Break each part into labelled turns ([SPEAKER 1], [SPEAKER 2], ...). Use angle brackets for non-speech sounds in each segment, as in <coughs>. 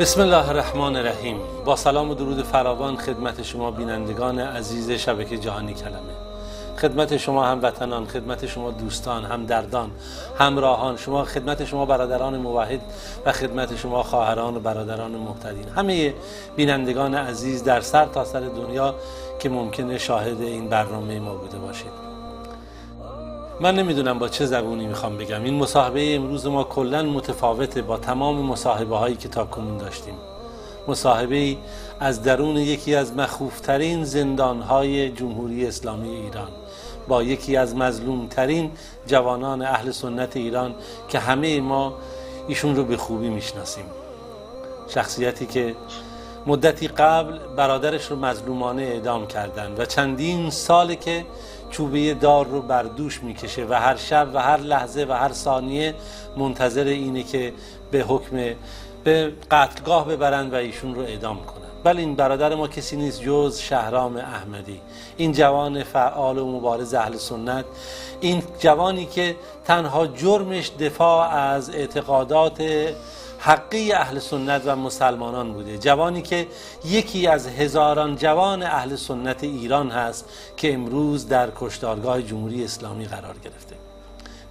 [SPEAKER 1] بسم الله الرحمن الرحیم. با سلام و درود فراوان خدمت شما بینندگان عزیز شبکه جهانی کلمه. خدمت شما هموطنان خدمت شما دوستان همدردان همراهان. شما خدمت شما برادران موحد و خدمت شما خواهران و برادران محتدین همه بینندگان عزیز در سر تا سر دنیا که ممکنه شاهد این برنامه ما بوده باشید. من نمی‌دونم با چه زبونی می‌خوام بگم. این مصاحبه امروز ما کلا متفاوته با تمام مصاحبه هایی که تا کنون داشتیم. مصاحبه از درون یکی از مخوفترین زندان های جمهوری اسلامی ایران با یکی از مظلومترین جوانان اهل سنت ایران که همه ما ایشون رو به خوبی می‌شناسیم. شخصیتی که مدتی قبل برادرش رو مظلومانه اعدام کردن و چندین سال که چوبه دار رو بر دوش می‌کشه و هر شب و هر لحظه و هر ثانیه منتظر اینه که به حکم به قتلگاه ببرن و ایشون رو اعدام کنن. بله این برادر ما کسی نیست جز شهرام احمدی. این جوان فعال و مبارز اهل سنت این جوانی که تنها جرمش دفاع از اعتقادات حقی اهل سنت و مسلمانان بوده. جوانی که یکی از هزاران جوان اهل سنت ایران هست که امروز در کشتارگاه جمهوری اسلامی قرار گرفته.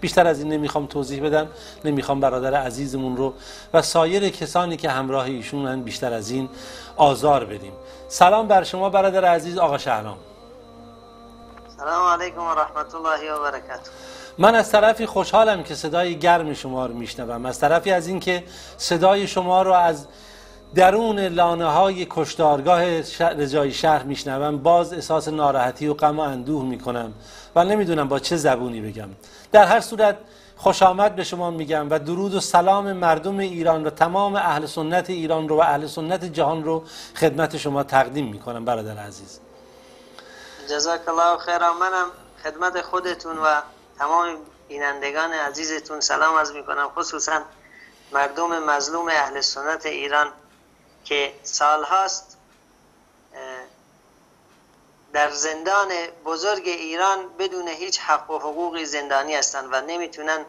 [SPEAKER 1] بیشتر از این نمی‌خوام توضیح بدم نمی‌خوام برادر عزیزمون رو و سایر کسانی که همراه ایشونن بیشتر از این آزار بدیم. سلام بر شما برادر عزیز آقا شهرام.
[SPEAKER 2] سلام علیکم و رحمت الله و برکاته.
[SPEAKER 1] من از طرفی خوشحالم که صدای گرم شما رو میشنوم. از طرفی از اینکه صدای شما رو از درون لانه های کشتارگاه رجای شهر میشنوم. باز احساس ناراحتی و غم و اندوه می‌کنم و نمی‌دونم با چه زبونی بگم. در هر صورت خوش آمد به شما میگم و درود و سلام مردم ایران و تمام اهل سنت ایران رو و اهل سنت جهان رو خدمت شما تقدیم می‌کنم برادر عزیز.
[SPEAKER 2] جزاک الله خیر منم خدمت خودتون و تمام بینندگان عزیزتون سلام از می‌کنم. خصوصا مردم مظلوم اهل سنت ایران که سالهاست در زندان بزرگ ایران بدون هیچ حق و حقوقی زندانی هستند و نمی‌تونن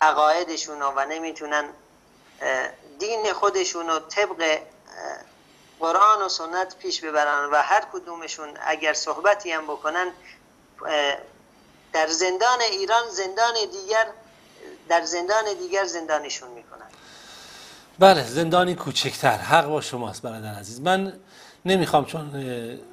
[SPEAKER 2] عقایدشون و نمی‌تونن دین خودشون رو طبق قرآن و سنت پیش ببرن و هر کدومشون اگر صحبتی هم بکنن در زندان ایران زندان دیگر در زندان دیگر زندانشون می‌کنن.
[SPEAKER 1] بله زندانی کوچکتر. حق با شماست برادر عزیز. من نمی‌خوام چون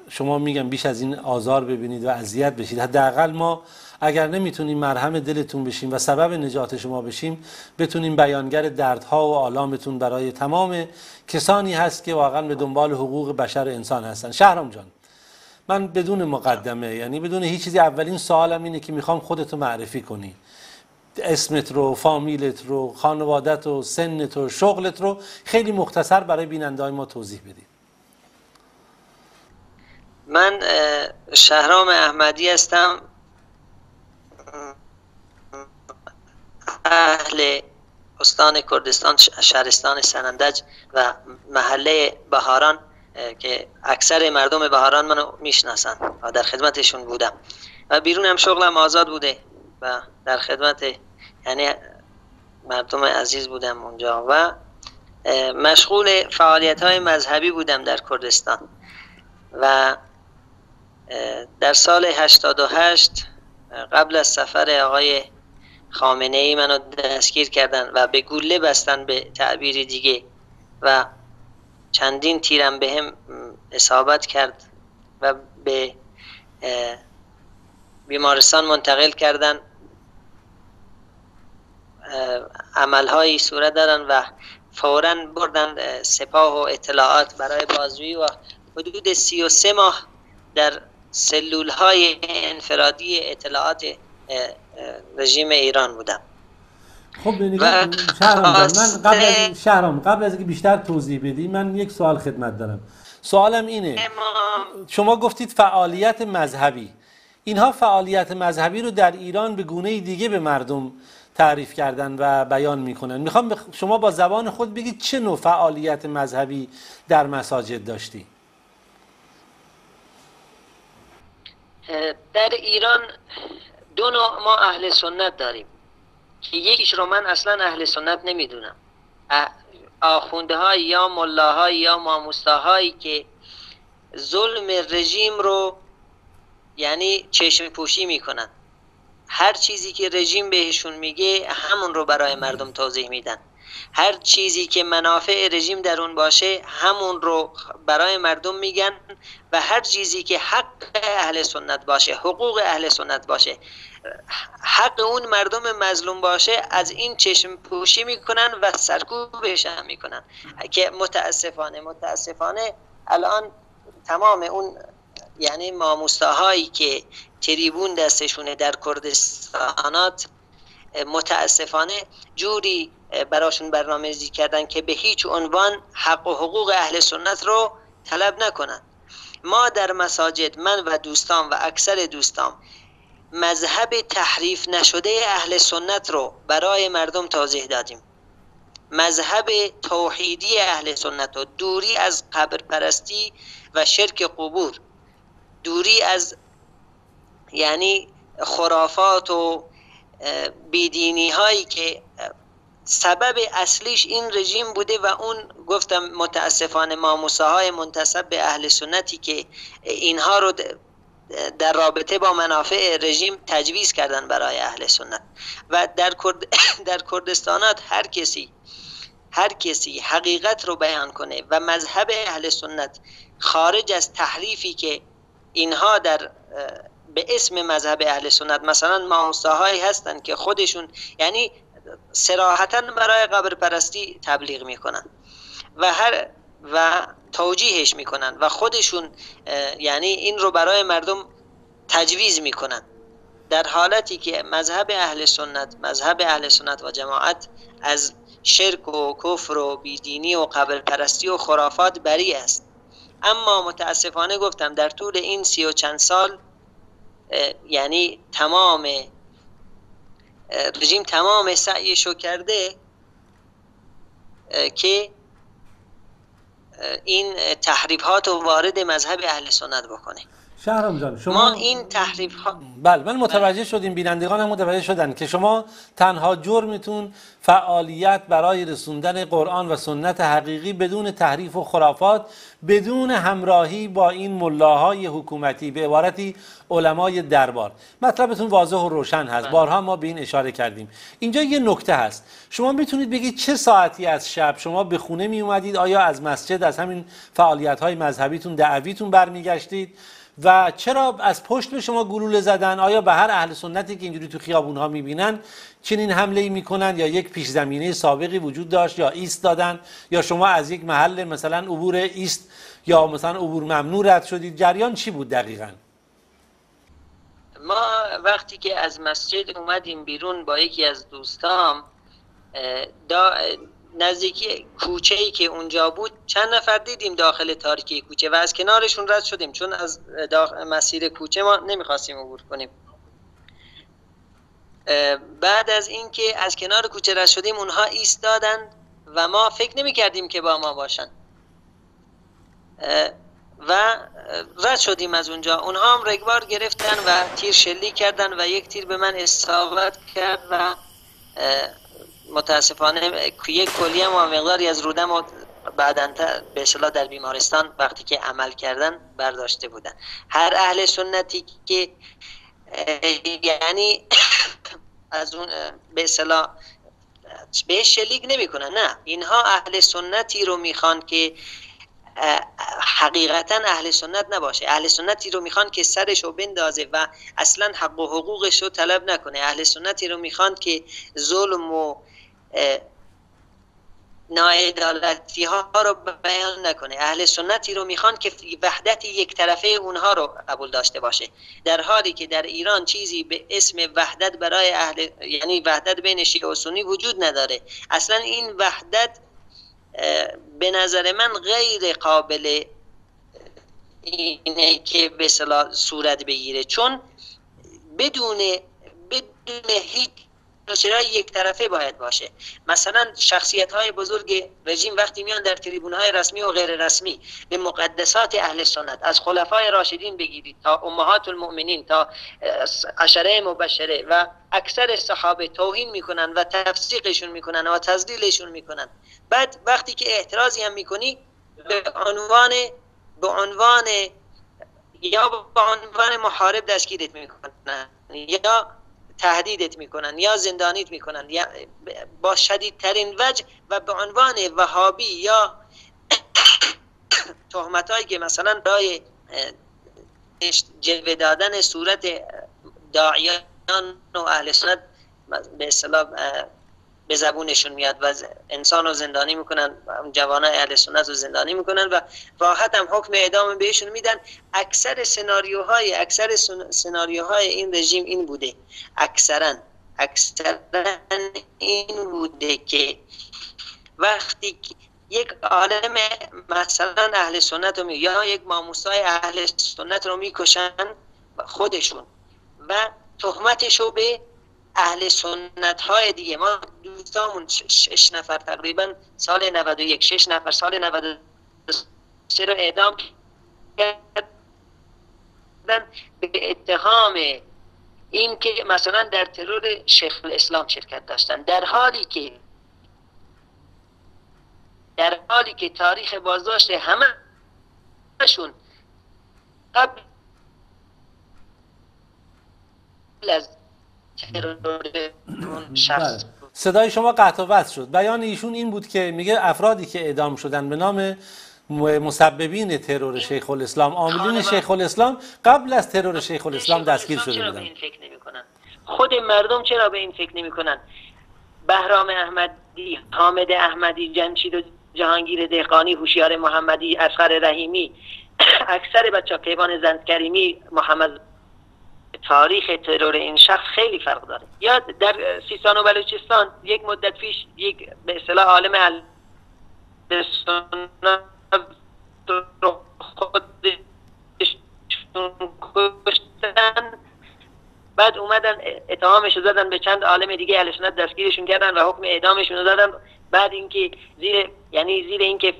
[SPEAKER 1] شما میگم بیش از این آزار ببینید و اذیت بشید. حداقل ما اگر نمی‌تونیم مرهم دلتون بشیم و سبب نجات شما بشیم بتونیم بیانگر دردها و آلامتون برای تمام کسانی هست که واقعا به دنبال حقوق بشر انسان هستن. شهرام جان. من بدون مقدمه یعنی بدون هیچ چیزی اولین سوالم اینه که می‌خوام خودتو معرفی کنی. اسمت رو فامیلت رو خانوادت و سنت و شغلت رو خیلی مختصر برای بیننده ما توضیح بدی.
[SPEAKER 2] من شهرام احمدی هستم. اهل استان کردستان شهرستان سنندج و محله بهاران. که اکثر مردم بهاران منو می‌شناسن و در خدمتشون بودم. و بیرون هم شغلم آزاد بوده و در خدمت یعنی مردم عزیز بودم اونجا و مشغول فعالیت های مذهبی بودم در کردستان. و در سال 88 قبل از سفر آقای خامنه ای منو دستگیر کردن و به گوله بستن به تعبیر دیگه و چندین تیرم به هم اصابت کرد و به بیمارستان منتقل کردن. عملهایی صورت دادن و فورا بردن سپاه و اطلاعات برای بازجویی و حدود سی و سه ماه در سلول های انفرادی اطلاعات رژیم ایران بودم
[SPEAKER 1] خب شهرام من قبل از شهرام قبل از اینکه بیشتر توضیح بدی من یک سوال خدمت دارم. سوالم اینه. شما گفتید فعالیت مذهبی. اینها فعالیت مذهبی رو در ایران به گونه دیگه به مردم تعریف کردن و بیان می‌کنن. می‌خوام شما با زبان خود بگید چه نوع فعالیت مذهبی در مساجد داشتی؟
[SPEAKER 2] در ایران دو نوع ما اهل سنت داریم. که یکیش رو من اصلا اهل سنت نمی‌دونم. آخونده های یا ملاهای یا ماموستاهایی که ظلم رژیم رو یعنی چشم پوشی می‌کنن. هر چیزی که رژیم بهشون میگه همون رو برای مردم توضیح میدن. هر چیزی که منافع رژیم در اون باشه همون رو برای مردم میگن و هر چیزی که حق اهل سنت باشه حقوق اهل سنت باشه حق اون مردم مظلوم باشه از این چشم پوشی می‌کنن و سرکوبش هم می‌کنن. که متاسفانه متاسفانه الان تمام اون یعنی ماموستاهایی که تریبون دستشونه در کردستانات متاسفانه جوری براشون برنامه ریزی کردن که به هیچ عنوان حق و حقوق اهل سنت رو طلب نکنن. ما در مساجد من و دوستان و اکثر دوستان مذهب تحریف نشده اهل سنت رو برای مردم توضیح دادیم. مذهب توحیدی اهل سنت و دوری از قبر پرستی و شرک قبور دوری از یعنی خرافات و بیدینی هایی که سبب اصلیش این رژیم بوده و اون گفتم متاسفانه ماموسه های منتصب به اهل سنتی که اینها رو در رابطه با منافع رژیم تجویز کردن برای اهل سنت. و در, کرد <coughs> در کردستانات هر کسی هر کسی حقیقت رو بیان کنه و مذهب اهل سنت خارج از تحریفی که اینها در به اسم مذهب اهل سنت مثلا ماموستاهایی هستند که خودشون یعنی سراحتا برای قبر پرستی تبلیغ می‌کنن و هر و توجیهش می‌کنن و خودشون یعنی این رو برای مردم تجویز می‌کنن. در حالتی که مذهب اهل سنت مذهب اهل سنت و جماعت از شرک و کفر و بیدینی و قبر پرستی و خرافات بری است. اما متاسفانه گفتم در طول این سی و چند سال یعنی تمام رژیم تمام سعیشو کرده که این تحریفات رو وارد مذهب اهل سنت بکنه.
[SPEAKER 1] شهرام جان شما
[SPEAKER 2] ما این تحریف ها
[SPEAKER 1] بله من متوجه شدیم بینندگان هم متوجه شدن که شما تنها جرمتون فعالیت برای رسوندن قرآن و سنت حقیقی بدون تحریف و خرافات بدون همراهی با این ملاهای حکومتی به عبارتی علمای دربار. مطلبتون واضح و روشن هست. بله. بارها ما به این اشاره کردیم. اینجا یه نکته هست. شما می‌تونید بگید چه ساعتی از شب شما به خونه می اومدید آیا از مسجد از همین فعالیت های مذهبیتون دعویتون برمیگشتید؟ و چرا از پشت به شما گلوله زدن؟ آیا به هر اهل سنتی که اینجوری تو خیابون ها می‌بینن چنین حمله ای می‌کنن؟ یا یک پیش زمینه سابقی وجود داشت یا ایست دادن؟ یا شما از یک محل مثلا عبور ایست یا مثلا عبور ممنوع رد شدید؟ جریان چی بود دقیقا؟
[SPEAKER 2] ما وقتی که از مسجد اومدیم بیرون با یکی از دوستام نزدیکی کوچه ای که اونجا بود چند نفر دیدیم داخل تاریکی کوچه و از کنارشون رد شدیم. چون از مسیر کوچه ما نمی‌خواستیم عبور کنیم. بعد از اینکه از کنار کوچه رد شدیم اونها ایستادن و ما فکر نمی کردیم که با ما باشن. و رد شدیم از اونجا. اونها هم رگبار گرفتن و تیر شلی کردن و یک تیر به من اصابت کرد و متاسفانه یک کلیه ما مقداری از رودم و بعدا به اصطلاح در بیمارستان وقتی که عمل کردن برداشته بودن. هر اهل سنتی که یعنی <coughs> از اون به اصطلاح به شلیک نمی‌کنن نه. اینها اهل سنتی رو می‌خوان که حقیقتا اهل سنت نباشه. اهل سنتی رو می‌خوان که سرش رو بندازه و اصلا حق و حقوقش رو طلب نکنه. اهل سنتی رو می‌خوان که ظلم و ناعدالتی ها رو بیان نکنه. اهل سنتی رو می‌خوان که وحدت یک طرفه اونها رو قبول داشته باشه. در حالی که در ایران چیزی به اسم وحدت برای اهل یعنی وحدت بین شیعه و سنی وجود نداره. اصلا این وحدت به نظر من غیر قابل اینه که به صورت بگیره. چون بدون بدون هیچ های یک طرفه باید باشه؟ مثلا شخصیت های بزرگ رژیم وقتی میان در تریبون های رسمی و غیر رسمی به مقدسات اهل سنت از خلفای راشدین بگیرید تا امهات المؤمنین تا عشره مبشره و اکثر صحابه توهین می‌کنن و تفسیقشون می‌کنن و تزلیلشون می‌کنن. بعد وقتی که اعتراضی هم می‌کنی به عنوان به عنوان یا به عنوان محارب دستگیرت می‌کنن یا تهدیدت می‌کنن یا زندانیت می‌کنن یا با شدیدترین وجه و به عنوان وهابی یا <coughs> تهمت هایی که مثلا برای جلوه دادن صورت داعیان و اهل سنت به اصطلاح به زبونشون میاد و انسان رو زندانی می‌کنن جوانای اهل سنت رو زندانی می‌کنن و راحت هم حکم اعدام بهشون میدن. اکثر سناریوهای اکثر سناریوهای این رژیم این بوده. اکثرا اکثرا این بوده که وقتی یک عالم مثلا اهل سنت رو یا یک ماموسای اهل سنت رو می‌کشن خودشون و تهمتش رو به اهل سنت های دیگه. ما دوستامون شش نفر تقریبا سال 91 شش نفر سال 93 رو اعدام کردن به اتهام این که مثلا در ترور شیخ الاسلام شرکت داشتن. در حالی که در حالی که تاریخ بازداشت همه شون قبل از
[SPEAKER 1] بله. صدای شما قطع و شد. بیان ایشون این بود که میگه افرادی که اعدام شدن به نام مسببین ترور شیخ الاسلام عاملین شیخ الاسلام قبل از ترور شیخ الاسلام دستگیر شده بودن.
[SPEAKER 2] خود مردم چرا به این فکر نمی‌کنن؟ بهرام احمدی حامد احمدی جمشید و جهانگیر دهقانی هوشیار محمدی اصغر رحیمی <clears throat> اکثر بچه پیوان زندکریمی محمد تاریخ ترور این شخص خیلی فرق داره. یا در سیستان و بلوچستان یک مدت پیش یک به اصطلاح عالم ال بعد اومدن اتهامش زدن به چند عالم دیگه اهل سنت دستگیرشون کردن و حکم اعدامشون دادن. بعد اینکه زیر یعنی زیر اینکه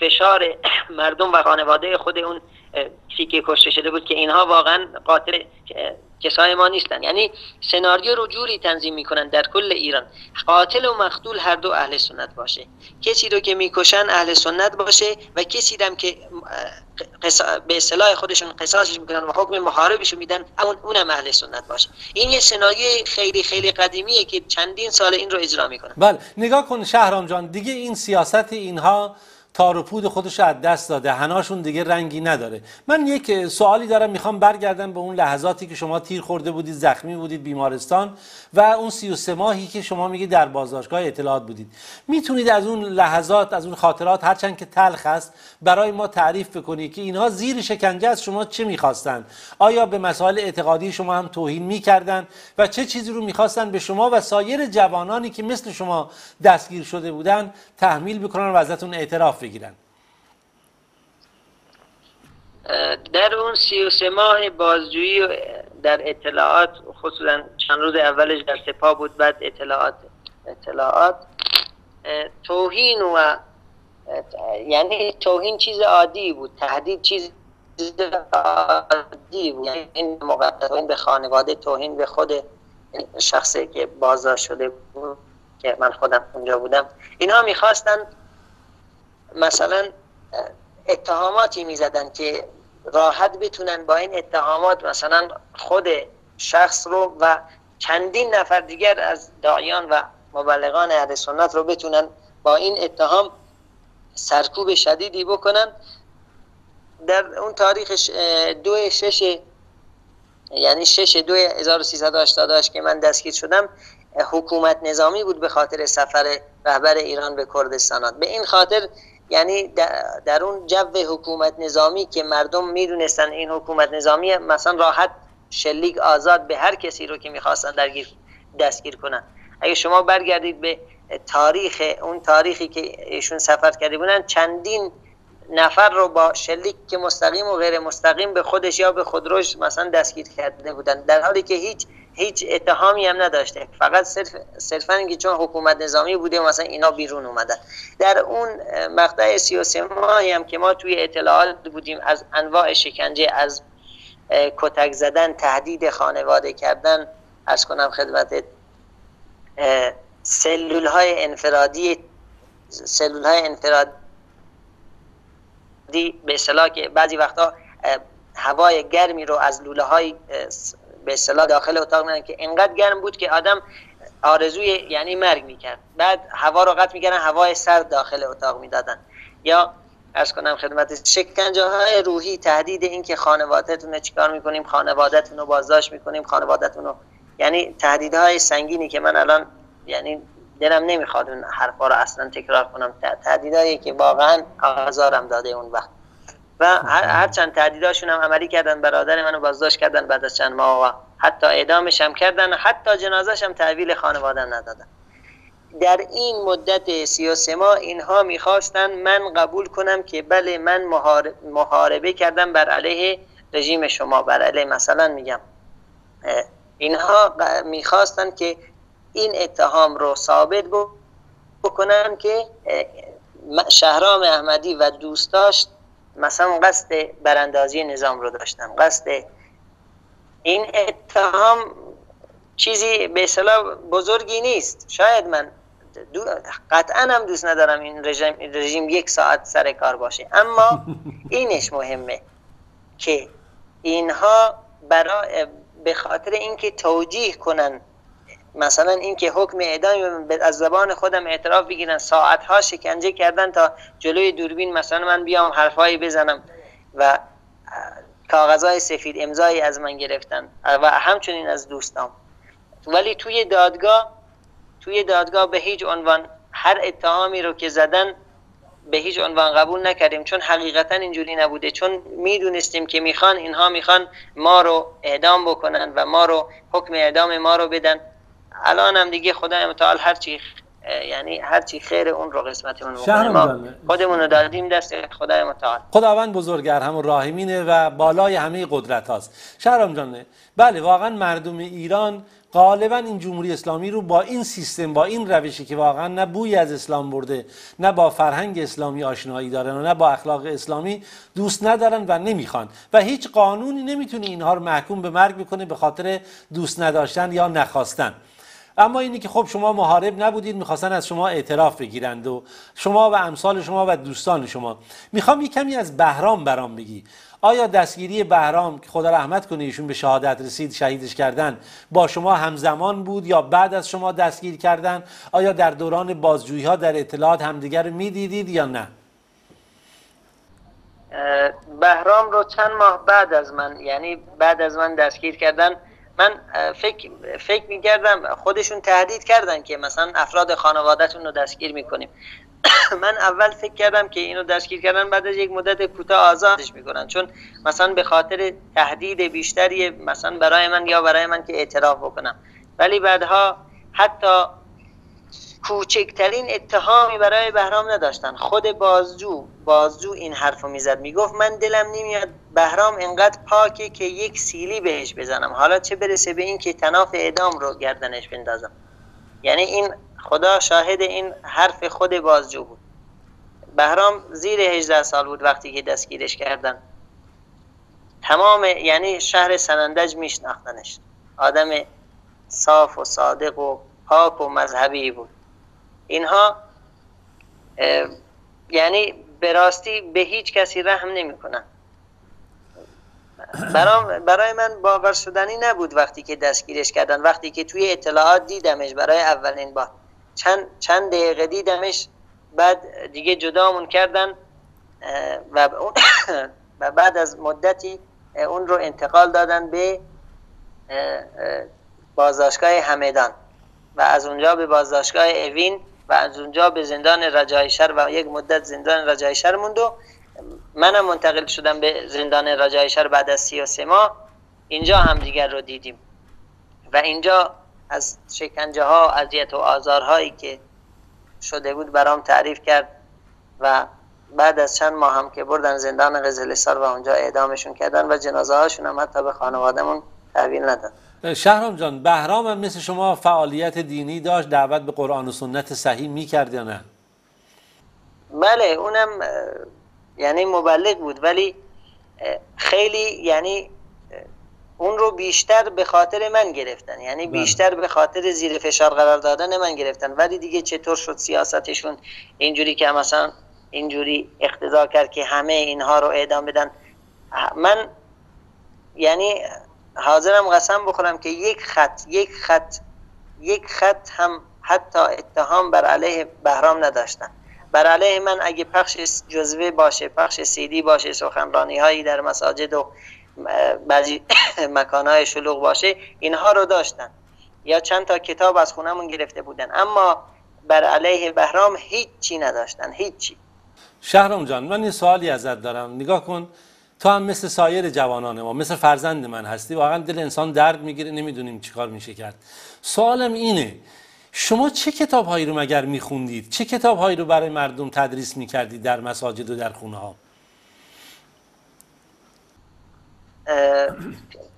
[SPEAKER 2] فشار مردم و خانواده خود اون کسی که کشته شده بود که اینها واقعا قاتل کسای ما نیستن. یعنی سناریو رو جوری تنظیم می‌کنن در کل ایران. قاتل و مقتول هر دو اهل سنت باشه. کسی رو که می‌کشن اهل سنت باشه و کسی هم که به اصطلاح خودشون قصاصش می‌کنن و حکم محاربش میدن اون اونم اهل سنت باشه. این یه سناریوی خیلی خیلی قدیمیه که چندین سال این رو اجرا می‌کنن
[SPEAKER 1] بله نگاه کن شهرام جان دیگه این سیاست اینها تار و پود خودش از دست داده. هناشون دیگه رنگی نداره. من یک سوالی دارم می‌خوام برگردم به اون لحظاتی که شما تیر خورده بودید زخمی بودید بیمارستان و اون 33 ماهی که شما میگید در بازداشتگاه اطلاعات بودید. می‌تونید از اون لحظات از اون خاطرات هرچند که تلخ است برای ما تعریف بکنید که اینها زیر شکنجه از شما چه می‌خواستند؟ آیا به مسائل اعتقادی شما هم توهین می‌کردند؟ و چه چیزی رو می‌خواستند به شما و سایر جوانانی که مثل شما دستگیر شده بودند تحمیل بکنن و ازتون اعتراف بگیرن.
[SPEAKER 2] در اون سی و سه ماه بازجویی در اطلاعات خصوصا چند روز اولش در سپاه بود بعد اطلاعات اطلاعات توهین و یعنی توهین چیز عادی بود تهدید چیز عادی بود. یعنی توهین به خانواده توهین به خود شخصی که بازداشت شده بود که من خودم اونجا بودم. اینها می‌خواستن مثلا اتهاماتی می‌زدن که راحت بتونن با این اتهامات مثلا خود شخص رو و چندین نفر دیگر از داعیان و مبلغان اهل سنت رو بتونن با این اتهام سرکوب شدیدی بکنن. در اون تاریخ دو شش یعنی شش دو 1388 که من دستگیر شدم حکومت نظامی بود به خاطر سفر رهبر ایران به کردستانات به این خاطر یعنی در اون جو حکومت نظامی که مردم می‌دونستن این حکومت نظامی مثلا راحت شلیک آزاد به هر کسی رو که می‌خواستن درگیر دستگیر کنن. اگه شما برگردید به تاریخ اون تاریخی که ایشون سفر کرده بودن چندین نفر رو با شلیک که مستقیم و غیر مستقیم به خودش یا به خودروش مثلا دستگیر کرده بودن. در حالی که هیچ هیچ اتهامی هم نداشته فقط صرف صرفا اینکه چون حکومت نظامی بوده مثلا اینا بیرون اومدن. در اون مقطع 33 ماهی هم که ما توی اطلاعات بودیم از انواع شکنجه از کتک زدن تهدید خانواده کردن از کنم خدمت سلول های انفرادی سلول های انفرادی به اصطلاح که بعضی وقتا هوای گرمی رو از لوله های به اصطلاح داخل اتاق میدن که انقدر گرم بود که آدم آرزوی یعنی مرگ می‌کرد. بعد هوا رو قطع می‌کردن هوای سرد داخل اتاق می‌دادن. یا ارز کنم خدمت شکنجه های روحی تهدید این که خانوادهتون چیکار می‌کنیم خانوادهتون رو بازداشت می‌کنیم خانوادهتون رو یعنی تهدیدهای سنگینی که من الان یعنی دلم نمی‌خواد اون حرفا رو اصلا تکرار کنم. تهدیدهایی که واقعا آزارم داده اون وقت. و هر چند تهدیداشون هم عملی کردن برادر منو بازداشت کردن بعد از چند ماه و حتی اعدامش هم کردن حتی جنازش هم تحویل خانواده ندادن. در این مدت 33 ماه اینها می‌خواستن من قبول کنم که بله من محاربه کردم بر علیه رژیم شما بر علیه مثلا میگم اینها می‌خواستن که این اتهام رو ثابت بکنن که شهرام احمدی و دوستاش مثلا قصد براندازی نظام رو داشتن قصد این اتهام چیزی به اصطلاح بزرگی نیست. شاید من قطعا هم دوست ندارم این رژیم, رژیم یک ساعت سر کار باشه. اما <laughs> اینش مهمه که اینها برای به خاطر اینکه توجیه کنن مثلا اینکه حکم اعدام از زبان خودم اعتراف بگیرن ساعت ها شکنجه کردن تا جلوی دوربین مثلا من بیام حرفایی بزنم و کاغذهای سفید امضایی از من گرفتن و همچنین از دوستام. ولی توی دادگاه توی دادگاه به هیچ عنوان هر اتهامی رو که زدن به هیچ عنوان قبول نکردیم چون حقیقتا اینجوری نبوده. چون می‌دونستیم که می‌خوان اینها می‌خوان ما رو اعدام بکنن و ما رو حکم اعدام ما رو بدن. الان هم دیگه خدای متعال هر چی یعنی هر چی خیر اون رو قسمتمون ما خودمون رو دادیم دست خدای متعال.
[SPEAKER 1] خداوند بزرگر همون راهمینه و بالای همه قدرت هاست. شهرام جان بله واقعا مردم ایران غالبا این جمهوری اسلامی رو با این سیستم با این روشی که واقعا نه بوی از اسلام برده نه با فرهنگ اسلامی آشنایی دارن و نه با اخلاق اسلامی دوست ندارن و نمی‌خوان. و هیچ قانونی نمی‌تونه اینها رو محکوم به مرگ بکنه به خاطر دوست نداشتن یا نخواستن. اما اینی که خب شما محارب نبودید می‌خواستن از شما اعتراف بگیرند و شما و امثال شما و دوستان شما. می‌خوام یه کمی از بهرام برام بگی. آیا دستگیری بهرام که خدا رحمت کنه ایشون به شهادت رسید شهیدش کردن با شما همزمان بود یا بعد از شما دستگیر کردن؟ آیا در دوران بازجویی ها در اطلاعات همدیگر رو می‌دیدید یا نه؟
[SPEAKER 2] بهرام رو چند ماه بعد از من یعنی بعد از من دستگیر کردن من فکر فکر می‌کردم خودشون تهدید کردن که مثلا افراد خانوادهتون رو دستگیر می‌کنیم. <coughs> من اول فکر کردم که اینو دستگیر کردن بعد از یک مدت کوتاه آزادش می‌کنن. چون مثلا به خاطر تهدید بیشتری مثلا برای من یا برای من که اعتراف بکنم. ولی بعدها حتی کوچکترین اتهامی برای بهرام نداشتن. خود بازجو بازجو این حرفو می‌زد. می‌گفت من دلم نمیاد بهرام انقدر پاکه که یک سیلی بهش بزنم. حالا چه برسه به این که تناف اعدام رو گردنش بندازم. یعنی این خدا شاهد این حرف خود بازجو بود. بهرام زیر 18 سال بود وقتی که دستگیرش کردن. تمام یعنی شهر سنندج میشناختنش. آدم صاف و صادق و پاک و مذهبی بود. اینها یعنی به راستی به هیچ کسی رحم نمی‌کنن. برای من باور شدنی نبود وقتی که دستگیرش کردن. وقتی که توی اطلاعات دیدمش برای اولین بار. چند, چند دقیقه دیدمش بعد دیگه جدامون کردن و, <coughs> و بعد از مدتی اون رو انتقال دادن به بازداشتگاه همدان. و از اونجا به بازداشتگاه اوین و از اونجا به زندان رجای شهر و یک مدت زندان رجای شهر موند و منم منتقل شدم به زندان رجای شهر بعد از سی و سه ماه. اینجا هم دیگر رو دیدیم. و اینجا از شکنجه ها اذیت و آزارهایی که شده بود برام تعریف کرد و بعد از چند ماه هم که بردن زندان قزلستان و اونجا اعدامشون کردن و جنازه هاشون هم حتی به خانوادهمون تحویل نداد
[SPEAKER 1] شهرام جان بهرام هم مثل شما فعالیت دینی داشت دعوت به قرآن و سنت صحیح می‌کرد یا نه؟
[SPEAKER 2] بله اونم یعنی مبلغ بود ولی خیلی یعنی اون رو بیشتر به خاطر من گرفتن یعنی بله. بیشتر به خاطر زیر فشار قرار دادن من گرفتن. ولی دیگه چطور شد سیاستشون؟ اینجوری که مثلا اینجوری اقتضا کرد که همه اینها رو اعدام بدن. من یعنی حاضرم قسم بخورم که یک خط یک خط یک خط هم حتی اتهام بر علیه بهرام نداشتن. بر علیه من اگه پخش جزوه باشه پخش سیدی باشه سخنرانی هایی در مساجد و بعضی <coughs> مکانهای شلوغ باشه اینها رو داشتن. یا چند تا کتاب از خونمون گرفته بودن. اما بر علیه بهرام هیچی نداشتن. هیچی.
[SPEAKER 1] شهرام جان من این سوالی ازت دارم. نگاه کن. تو هم مثل سایر جوانان ما مثل فرزند من هستی واقعا دل انسان درد می‌گیره نمی‌دونیم چیکار میشه کرد. سوالم اینه شما چه کتاب هایی رو مگر میخوندید؟ چه کتاب هایی رو برای مردم تدریس می‌کردید در مساجد و در خونه ها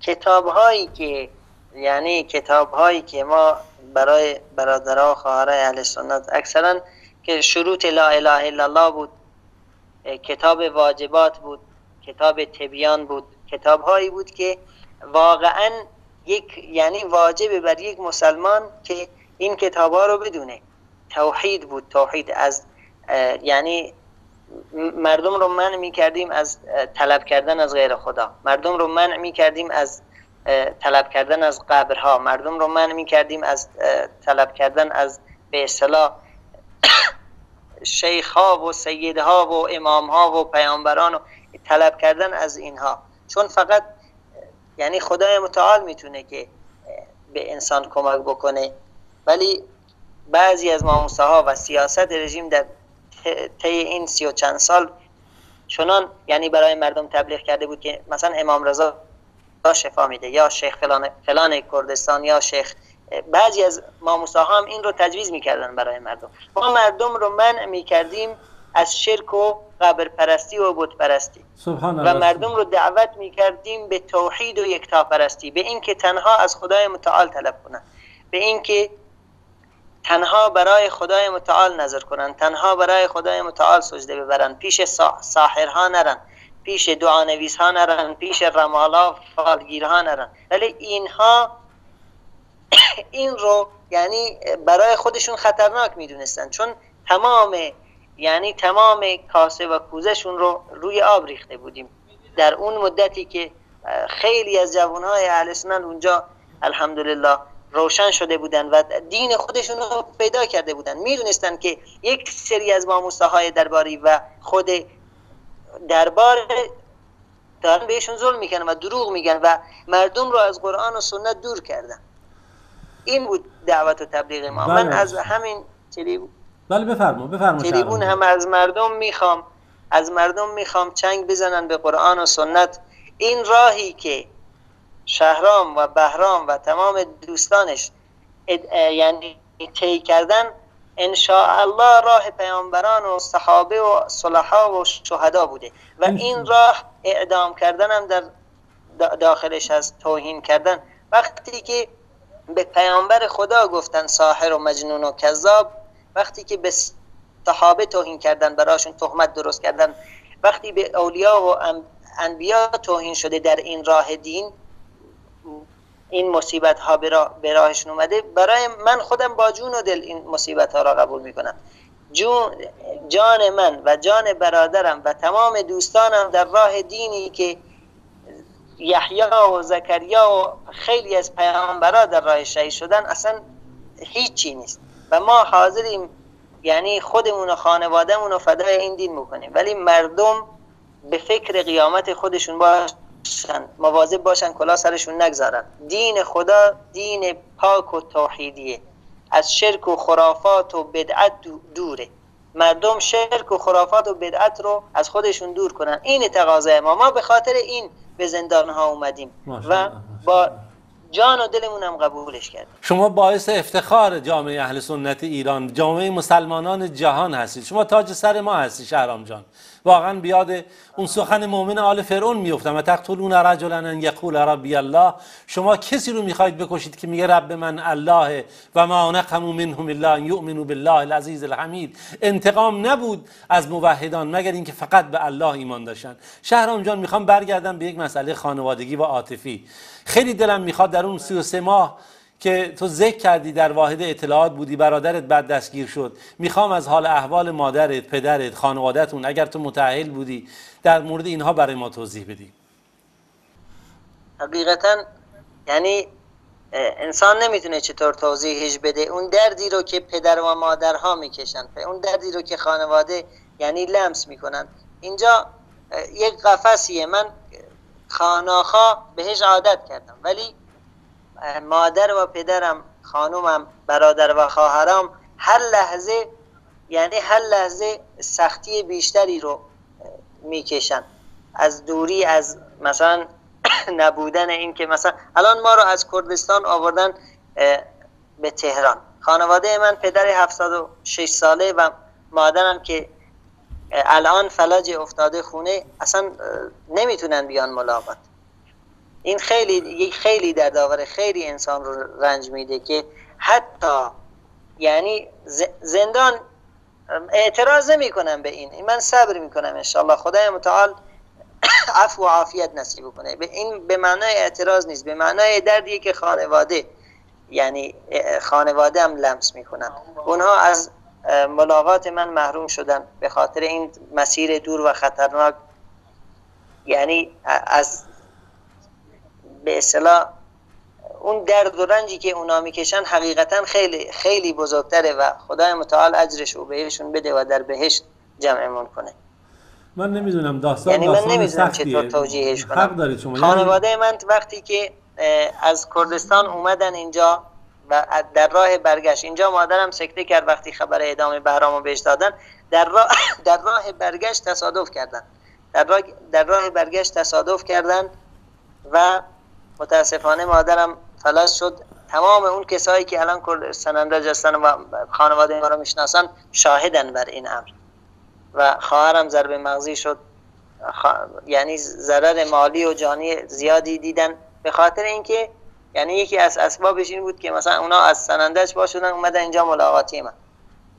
[SPEAKER 2] کتاب هایی که یعنی کتاب هایی که ما برای برادرها و خواهرای اهل سنت اکثرا که شروط لا اله الا الله بود کتاب واجبات بود کتاب تبیان بود. کتاب هایی بود که واقعا یک یعنی واجب بر یک مسلمان که این کتاب ها رو بدونه. توحید بود توحید از یعنی مردم رو منع می کردیم از طلب کردن از غیر خدا. مردم رو منع می کردیم از طلب کردن از قبرها. مردم رو منع می کردیم از طلب کردن از به اصطلاح <coughs> شیخ ها و سید ها و امام ها و پیامبران و طلب کردن از اینها. چون فقط یعنی خدای متعال می‌تونه که به انسان کمک بکنه. ولی بعضی از ماموسه ها و سیاست رژیم در طی این سی و چند سال چنان یعنی برای مردم تبلیغ کرده بود که مثلا امام رضا شفا میده یا شیخ فلان, فلان کردستان یا شیخ بعضی از ماموسه هم این رو تجویز می‌کردن برای مردم. ما مردم رو منع می‌کردیم از شرک و قبر پرستی و بود پرستی و مردم رو دعوت می‌کردیم به توحید و یکتا پرستی به اینکه تنها از خدای متعال طلب کنن به اینکه تنها برای خدای متعال نظر کنن تنها برای خدای متعال سجده ببرن پیش ساحرها نرن پیش دعا نویس ها نرن پیش رمالا فالگیرها نرن ولی اینها <coughs> این رو یعنی برای خودشون خطرناک می‌دونستن چون تمام یعنی تمام کاسه و کوزشون رو روی آب ریخته بودیم. در اون مدتی که خیلی از جوانهای اهل سنن اونجا الحمدلله روشن شده بودن و دین خودشون رو پیدا کرده بودن. می‌دونستن که یک سری از ماموسه های درباری و خود دربار دارن بهشون ظلم می‌کنن و دروغ میگن و مردم رو از قرآن و سنت دور کردن. این بود دعوت و تبلیغ ما. من بله. از همین تریبون
[SPEAKER 1] بله بفرما بفرما
[SPEAKER 2] تریبون هم از مردم می‌خوام از مردم می‌خوام چنگ بزنن به قرآن و سنت. این راهی که شهرام و بهرام و تمام دوستانش یعنی طی کردن ان الله راه پیامبران و صحابه و صلحا و شهدا بوده. و این راه اعدام کردن هم در داخلش از توهین کردن. وقتی که به پیامبر خدا گفتن ساحر و مجنون و کذاب وقتی که به صحابه توهین کردن براشون تهمت درست کردن وقتی به اولیا و انبیا توهین شده در این راه دین این مصیبت ها به راهشون اومده برای من خودم با جون و دل این مصیبت ها را قبول می‌کنم. جون جان من و جان برادرم و تمام دوستانم در راه دینی که یحیی و زکریا و خیلی از پیامبرا در راه شهید شدن اصلا هیچی نیست. و ما حاضریم یعنی خودمون و خانوادهمون و فدای این دین می‌کنیم ولی مردم به فکر قیامت خودشون باش باشن مواظب باشن کلا سرشون نگذارن. دین خدا دین پاک و توحیدیه. از شرک و خرافات و بدعت دوره. مردم شرک و خرافات و بدعت رو از خودشون دور کنن. این تقاضای ما. ما به خاطر این به زندان ها اومدیم و با جان و دلمون هم قبولش کرد.
[SPEAKER 1] شما باعث افتخار جامعه اهل سنت ایران جامعه مسلمانان جهان هستید. شما تاج سر ما هستی شهرام جان. واقعا بیاد اون سخن مؤمن آل فرعون میفتم و تقتلون رجلا ان یقول ربی الله. شما کسی رو می‌خواید بکشید که میگه رب من الله و ما نقموا منهم الا ان یؤمنوا بالله العزیز الحمید. انتقام نبود از موحدان مگر اینکه فقط به الله ایمان داشتن. شهرام جان می‌خوام برگردم به یک مسئله خانوادگی و عاطفی. خیلی دلم می‌خواد در اون 33 ماه که تو ذکر کردی در واحد اطلاعات بودی برادرت بعد دستگیر شد. می‌خوام از حال احوال مادرت پدرت خانوادهتون اگر تو متعهل بودی در مورد اینها برای ما توضیح بدی.
[SPEAKER 2] حقیقتا یعنی انسان نمی‌تونه چطور توضیحش بده. اون دردی رو که پدر و مادرها می‌کشن اون دردی رو که خانواده یعنی لمس می‌کنن. اینجا یک قفسیه. من خاناخا بهش عادت کردم. ولی مادر و پدرم خانومم برادر و خواهرام هر لحظه یعنی هر لحظه سختی بیشتری رو می‌کشن. از دوری از مثلا <clears throat> نبودن این که مثلا الان ما رو از کردستان آوردن به تهران. خانواده من پدر 76 ساله و مادرم که الان فلج افتاده خونه اصلا نمی‌تونن بیان ملاقات. این خیلی خیلی دردآور خیلی انسان رو رنج میده که حتی یعنی زندان اعتراض کنم به این. من صبر می‌کنم انشاءالله. خدای متعال <coughs> عفو و عافیت نصیب کنه. به این به معنای اعتراض نیست. به معنای دردیه که خانواده یعنی خانواده هم لمس می‌کنن. اونها از ملاقات من محروم شدن به خاطر این مسیر دور و خطرناک یعنی از به اصطلاح اون درد و رنجی که اونا می‌کشن حقیقتا خیلی خیلی بزرگتره و خدای متعال اجرش رو بهشون بده و در بهشت جمعمون کنه.
[SPEAKER 1] من نمی‌دونم داستان
[SPEAKER 2] یعنی من نمی‌دونم چطور توجیهش کنم.
[SPEAKER 1] حق دارید شما.
[SPEAKER 2] خانواده من وقتی که از کردستان اومدن اینجا و در راه برگشت. اینجا مادرم سکته کرد وقتی خبر اعدام بهرامو بهش دادن. در راه <coughs> در راه برگشت تصادف کردن. در راه, در راه برگشت تصادف کردن و متاسفانه مادرم فلج شد. تمام اون کسایی که الان سنندج هستن و خانواده ما رو می‌شناسن شاهدن بر این امر. و خواهرم ضربه مغزی شد. یعنی ضرر مالی و جانی زیادی دیدن. به خاطر اینکه یعنی یکی از اسبابش این بود که مثلا اونا از سنندج با شدن اومدن اینجا ملاقاتی من.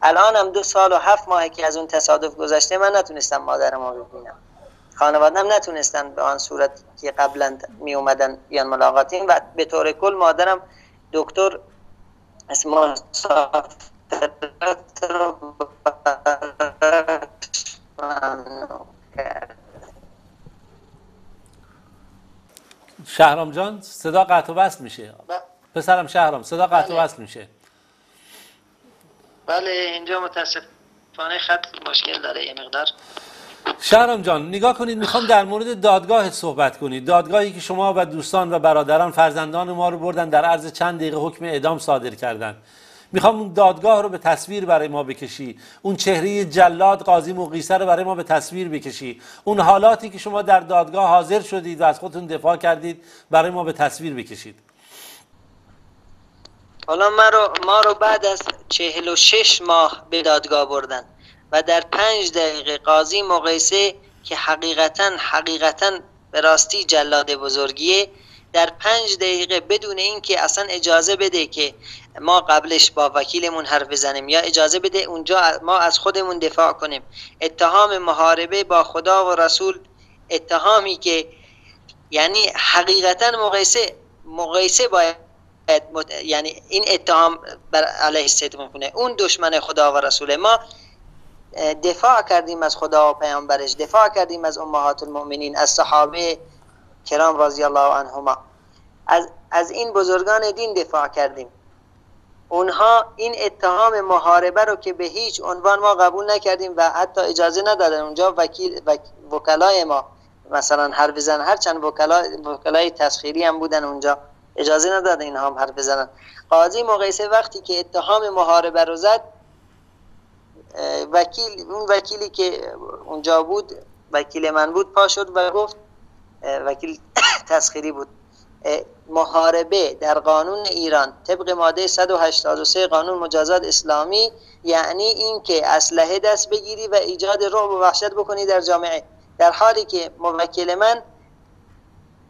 [SPEAKER 2] الان هم دو سال و هفت ماهه که از اون تصادف گذشته من نتونستم مادرم رو ببینم. خانوادم نتونستن به آن صورت که قبلا می اومدن بیان ملاقاتی و به طور کل مادرم دکتر اسم
[SPEAKER 1] شهرام جان صدا قطع و وصل میشه. پسرم شهرام صدا قطع و وصل میشه.
[SPEAKER 2] بله اینجا متاسفانه خط مشکل داره یه مقدار.
[SPEAKER 1] شهرام جان نگاه کنید می‌خوام در مورد دادگاه صحبت کنید. دادگاهی که شما و دوستان و برادران فرزندان ما رو بردن در عرض چند دقیقه حکم اعدام صادر کردن. می‌خوام اون دادگاه رو به تصویر برای ما بکشی. اون چهره جلاد قاضی مقیسه رو برای ما به تصویر بکشی. اون حالاتی که شما در دادگاه حاضر شدید و از خودتون دفاع کردید برای ما به تصویر بکشید.
[SPEAKER 2] حالا ما رو, ما رو بعد از چهل و شش ماه به دادگاه بردن. و در پنج دقیقه قاضی مقیسه که حقیقتا حقیقتا به راستی جلاد بزرگیه در پنج دقیقه بدون اینکه اصلا اجازه بده که ما قبلش با وکیلمون حرف بزنیم یا اجازه بده اونجا ما از خودمون دفاع کنیم. اتهام محاربه با خدا و رسول اتهامی که یعنی حقیقتا مقایسه مقایسه باید یعنی این اتهام بر علیه صدق کنه اون دشمن خدا و رسول ما دفاع کردیم از خدا و پیامبرش دفاع کردیم از امهات المؤمنین از صحابه کرام رضی الله عنهما. از, از این بزرگان دین دفاع کردیم. اونها این اتهام محاربه رو که به هیچ عنوان ما قبول نکردیم و حتی اجازه ندادن اونجا وکیل وکلای ما مثلا حرف بزن هر چند وکلای وکلای تسخیری هم بودن اونجا. اجازه ندادن اینها هم حرف بزنن. قاضی مقایسه وقتی که اتهام محاربه رو زد وکیل اون وکیلی که اونجا بود وکیل من بود پا شد و گفت وکیل <coughs> تسخیری بود. محاربه در قانون ایران طبق ماده 183 قانون مجازات اسلامی یعنی اینکه اسلحه دست بگیری و ایجاد رعب و وحشت بکنی در جامعه. در حالی که موکل من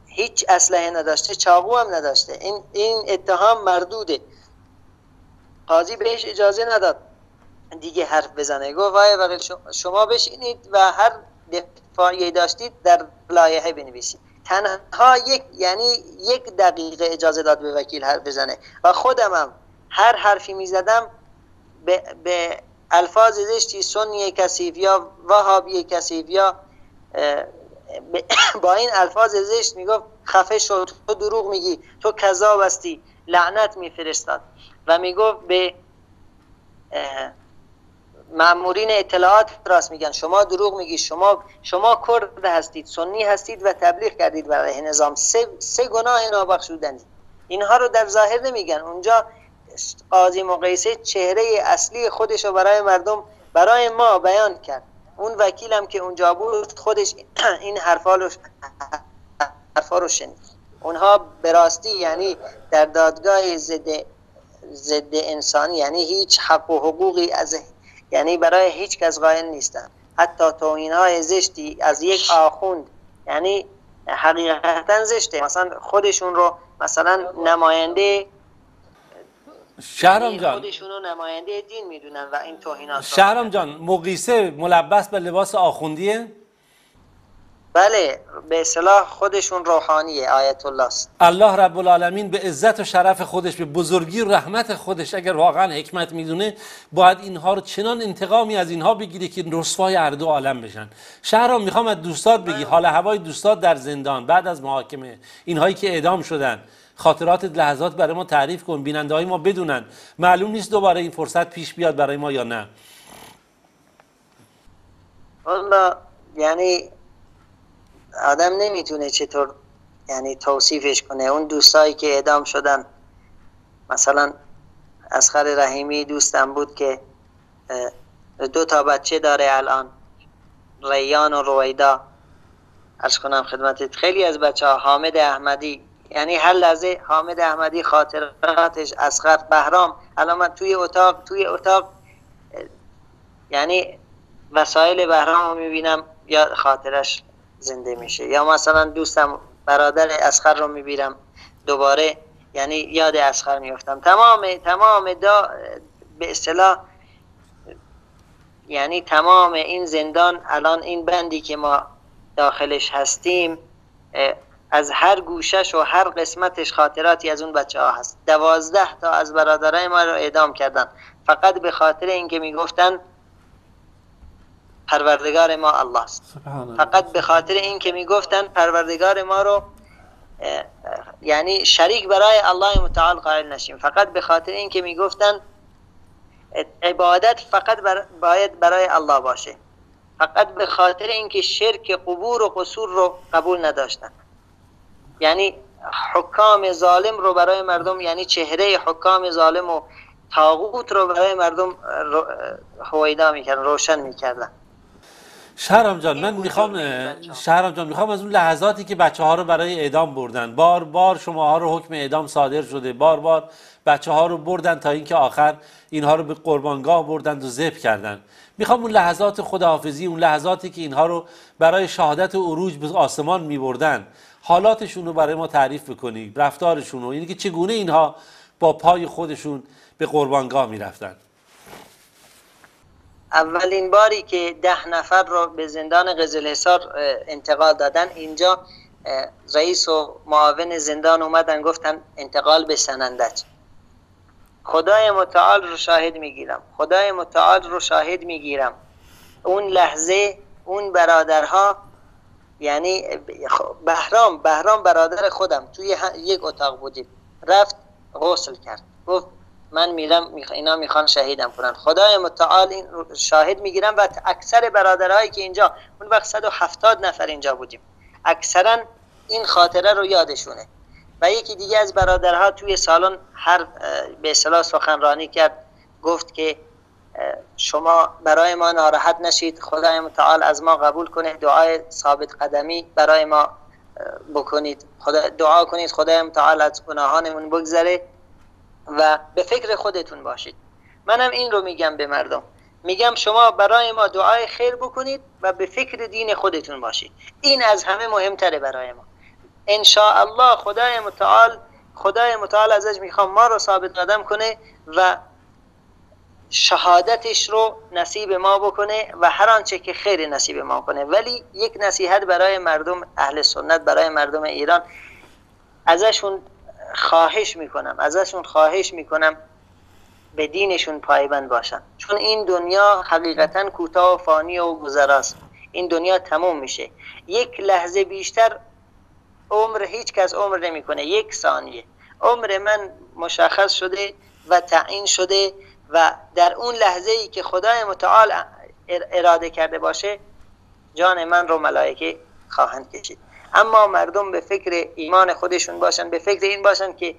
[SPEAKER 2] هیچ اسلحه نداشته چاقو هم نداشته. این این اتهام مردوده. قاضی بهش اجازه نداد. دیگه حرف بزنه. گفت وای شما بشینید و هر دفاعی داشتید در لایحه بنویسید. تنها یک یعنی یک دقیقه اجازه داد به وکیل حرف بزنه. و خودم هم هر حرفی می‌زدم به, به الفاظ زشتی سنی کسیف یا وهابی کسیف یا <coughs> با این الفاظ زشت می‌گفت خفه شد تو دروغ میگی تو کذاب هستی لعنت میفرستاد. و می‌گفت به مامورین اطلاعات راست میگن. شما دروغ میگی. شما شما کرد هستید سنی هستید و تبلیغ کردید برای نظام. سه, سه گناه نابخشودنی. اینها رو در ظاهر نمیگن. اونجا قاضی مقیسه چهره اصلی خودش رو برای مردم برای ما بیان کرد. اون وکیلم که اونجا بود خودش <clears throat> این حرفا رو حرفا رو شنید. اونها براستی یعنی در دادگاه ضد ضد انسانی یعنی هیچ حق و حقوقی از یعنی برای هیچ کس قائل نیستن. حتی توهین های زشتی از یک آخوند. یعنی حقیقتا زشته. مثلا خودشون رو مثلا نماینده
[SPEAKER 1] شهرام یعنی جان.
[SPEAKER 2] خودشون رو نماینده دین می‌دونن و این توهینات
[SPEAKER 1] شهرام جان مقیسه ملبس به لباس آخوندیه؟
[SPEAKER 2] بله به اصطلاح خودشون روحانیه آیت الله است
[SPEAKER 1] الله رب العالمین به عزت و شرف خودش به بزرگی و رحمت خودش اگر واقعا حکمت می‌دونه باید اینها رو چنان انتقامی از اینها بگیره که رسوای اردو عالم بشن. شهرام می‌خوام از دوستات بگی. حال هوای دوستات در زندان بعد از محاکمه اینهایی که اعدام شدن خاطرات لحظات برای ما تعریف کن بیننده های ما بدونن. معلوم نیست دوباره این فرصت پیش بیاد برای ما یا نه.
[SPEAKER 2] والله یعنی آدم نمی‌تونه چطور یعنی توصیفش کنه. اون دوستایی که اعدام شدن مثلا اسخر رحیمی دوستم بود که دو تا بچه داره الان ریان و رویدا. ارز کنم خدمتت. خیلی از بچه ها حامد احمدی یعنی هر لحظه حامد احمدی خاطراتش اسخر. بهرام الان من توی اتاق توی اتاق یعنی وسایل بهرام رو می‌بینم یا خاطرش زنده میشه. یا مثلا دوستم برادر اسخر رو می‌بینم دوباره یعنی یاد اسخر میفتم تمام تمام دا به اصطلاح یعنی تمام این زندان الان این بندی که ما داخلش هستیم از هر گوشش و هر قسمتش خاطراتی از اون بچه ها هست. دوازده تا از برادرای ما رو اعدام کردن. فقط به خاطر اینکه می‌گفتن پروردگار ما الله است. فقط به خاطر اینکه می‌گفتن پروردگار ما رو یعنی شریک برای الله متعال قائل نشیم. فقط به خاطر اینکه می‌گفتن عبادت فقط باید برای الله باشه. فقط به خاطر اینکه شرک قبور و قصور رو قبول نداشتن. یعنی حکام ظالم رو برای مردم یعنی چهره حکام ظالم و تاغوت رو برای مردم هویدا می‌کردن روشن می‌کردن.
[SPEAKER 1] شهرام جان من می‌خوام شهرام جان می‌خوام از اون لحظاتی که بچه ها رو برای اعدام بردن بار بار شما ها رو حکم اعدام صادر شده بار بار بچه ها رو بردن تا اینکه آخر اینها رو به قربانگاه بردند و ذبح کردن می‌خوام اون لحظات خداحافظی اون لحظاتی که اینها رو برای شهادت و عروج به آسمان میبردن حالاتشون رو برای ما تعریف بکنی رفتارشون رو یعنی که چگونه اینها با پای خودشون به قربانگاه می‌رفتن.
[SPEAKER 2] اولین باری که ده نفر رو به زندان قزلحصار انتقال دادن. اینجا رئیس و معاون زندان اومدن گفتن انتقال به سنندج. خدای متعال رو شاهد می‌گیرم. خدای متعال رو شاهد می‌گیرم. اون لحظه اون برادرها یعنی بهرام بهرام برادر خودم توی یک اتاق بودیم. رفت غسل کرد. گفت من میرم اینا می‌خوان شهیدم کنن خدای متعال این شاهد می‌گیرم و اکثر برادرهایی که اینجا اون وقت 170 نفر اینجا بودیم. اکثرا این خاطره رو یادشونه. و یکی دیگه از برادرها توی سالن هر به اصطلاح سخنرانی کرد گفت که شما برای ما ناراحت نشید خدای متعال از ما قبول کنه دعای ثابت قدمی برای ما بکنید. دعا کنید خدای متعال از گناهانمون بگذره. و به فکر خودتون باشید. منم این رو میگم به مردم. میگم شما برای ما دعای خیر بکنید و به فکر دین خودتون باشید. این از همه مهمتره برای ما. ان الله خدای متعال خدای متعال ازش می‌خوام ما رو ثابت قدم کنه و شهادتش رو نصیب ما بکنه و هر آنچه که خیر نصیب ما کنه. ولی یک نصیحت برای مردم اهل سنت برای مردم ایران ازشون خواهش می‌کنم ازشون خواهش می‌کنم به دینشون پایبند باشن. چون این دنیا حقیقتا کوتاه و فانی و گذراست. این دنیا تموم میشه. یک لحظه بیشتر عمر هیچ کس عمر نمی‌کنه. یک ثانیه. عمر من مشخص شده و تعیین شده و در اون لحظه ای که خدای متعال اراده کرده باشه جان من رو ملائکه خواهند کشید. اما مردم به فکر ایمان خودشون باشن به فکر این باشن که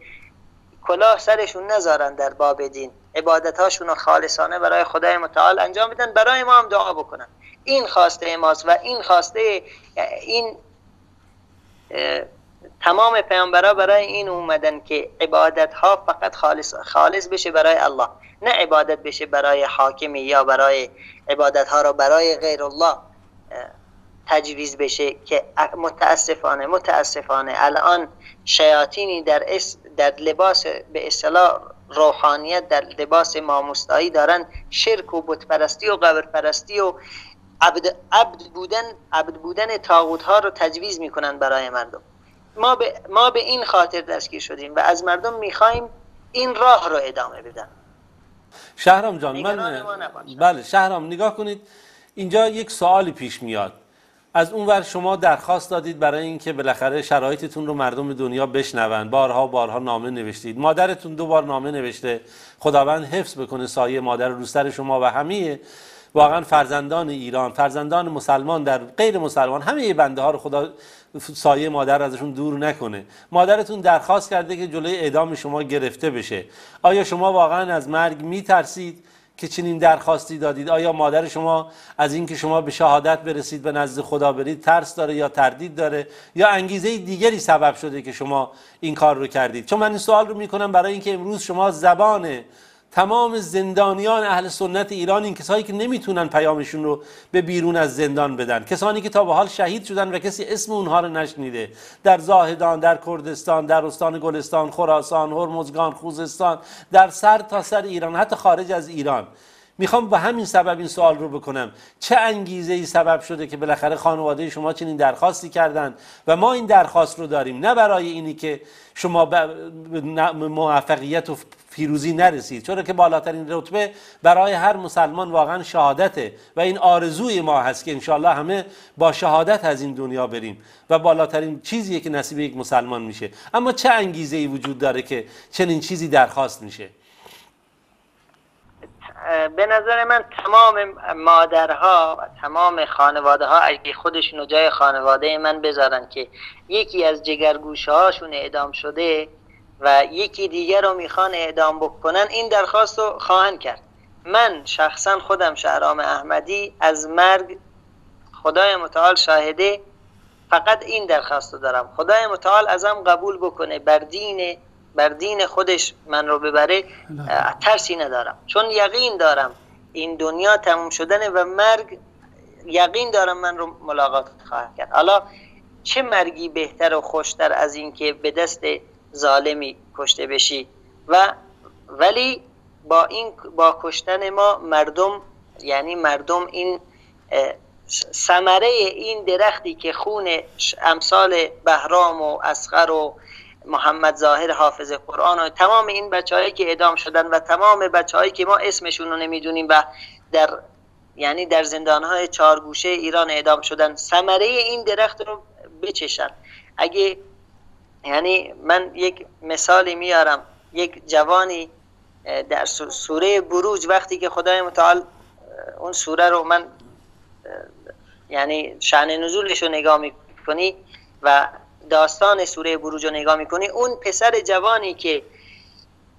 [SPEAKER 2] کلاه سرشون نذارن در باب دین. عبادت هاشون خالصانه برای خدای متعال انجام بدن برای ما هم دعا بکنن. این خواسته ماست و این خواسته این تمام پیامبرا برای این اومدن که عبادت ها فقط خالص خالص بشه برای الله. نه عبادت بشه برای حاکمی یا برای عبادت ها را برای غیر الله. تجویز بشه که متاسفانه متاسفانه الان شیاطینی در در لباس به اصطلاح روحانیت در لباس ماموستایی دارن شرک و بت پرستی و قبر پرستی و عبد, عبد بودن عبد بودن تاغوت ها رو تجویز می‌کنن برای مردم. ما به, ما به این خاطر دستگیر شدیم و از مردم می‌خوایم این راه رو ادامه بدن.
[SPEAKER 1] شهرام جان من بله شهرام نگاه کنید. اینجا یک سوالی پیش میاد. از اون ور شما درخواست دادید برای اینکه بالاخره شرایطتون رو مردم دنیا بشنون. بارها بارها نامه نوشتید. مادرتون دو بار نامه نوشته. خداوند حفظ بکنه سایه مادر روستر شما و همه واقعا فرزندان ایران فرزندان مسلمان در غیر مسلمان همه بنده ها رو خدا سایه مادر ازشون دور نکنه. مادرتون درخواست کرده که جلوی اعدام شما گرفته بشه. آیا شما واقعا از مرگ میترسید؟ که چنین درخواستی دادید آیا مادر شما از اینکه شما به شهادت برسید به نزد خدا برید ترس داره یا تردید داره؟ یا انگیزه دیگری سبب شده که شما این کار رو کردید؟ چون من این سوال رو می‌کنم برای اینکه امروز شما زبان تمام زندانیان اهل سنت ایران این کسایی که نمی‌تونن پیامشون رو به بیرون از زندان بدن. کسانی که تا به حال شهید شدن و کسی اسم اونها رو نشنیده. در زاهدان در کردستان در استان گلستان خراسان هرمزگان خوزستان در سر تا سر ایران حتی خارج از ایران. می‌خوام به همین سبب این سوال رو بکنم. چه انگیزه ای سبب شده که بالاخره خانواده شما چنین درخواستی کردن و ما این درخواست رو داریم؟ نه برای اینی که شما به موفقیت و پیروزی نرسید. چرا که بالاترین رتبه برای هر مسلمان واقعا شهادته و این آرزوی ما هست که انشالله همه با شهادت از این دنیا بریم و بالاترین چیزیه که نصیب یک مسلمان میشه. اما چه انگیزه ای وجود داره که چنین چیزی درخواست میشه؟
[SPEAKER 2] به نظر من تمام مادرها و تمام خانواده ها اگه خودشون جای خانواده من بذارن که یکی از جگرگوشه هاشون اعدام شده و یکی دیگر رو می‌خوان اعدام بکنن این درخواست رو خواهند کرد. من شخصا خودم شهرام احمدی از مرگ خدای متعال شاهده فقط این درخواست رو دارم. خدای متعال ازم قبول بکنه بر دین بر دین خودش من رو ببره ترسی ندارم. چون یقین دارم این دنیا تموم شدن و مرگ یقین دارم من رو ملاقات خواهد کرد. حالا چه مرگی بهتر و خوشتر از این که به دست ظالمی کشته بشی؟ و ولی با این با کشتن ما مردم یعنی مردم این ثمره این درختی که خون امثال بهرام و اسخر و محمد ظاهر حافظ قرآن و تمام این بچههایی که اعدام شدن و تمام بچههایی که ما اسمشون رو نمی‌دونیم و در یعنی در زندانهای چارگوشه ایران اعدام شدن ثمره این درخت رو بچشن. اگه یعنی من یک مثالی میارم. یک جوانی در سوره بروج وقتی که خدای متعال اون سوره رو من یعنی شعن نزولش رو نگاه می‌کنی و داستان سوره بروج رو نگاه می‌کنی اون پسر جوانی که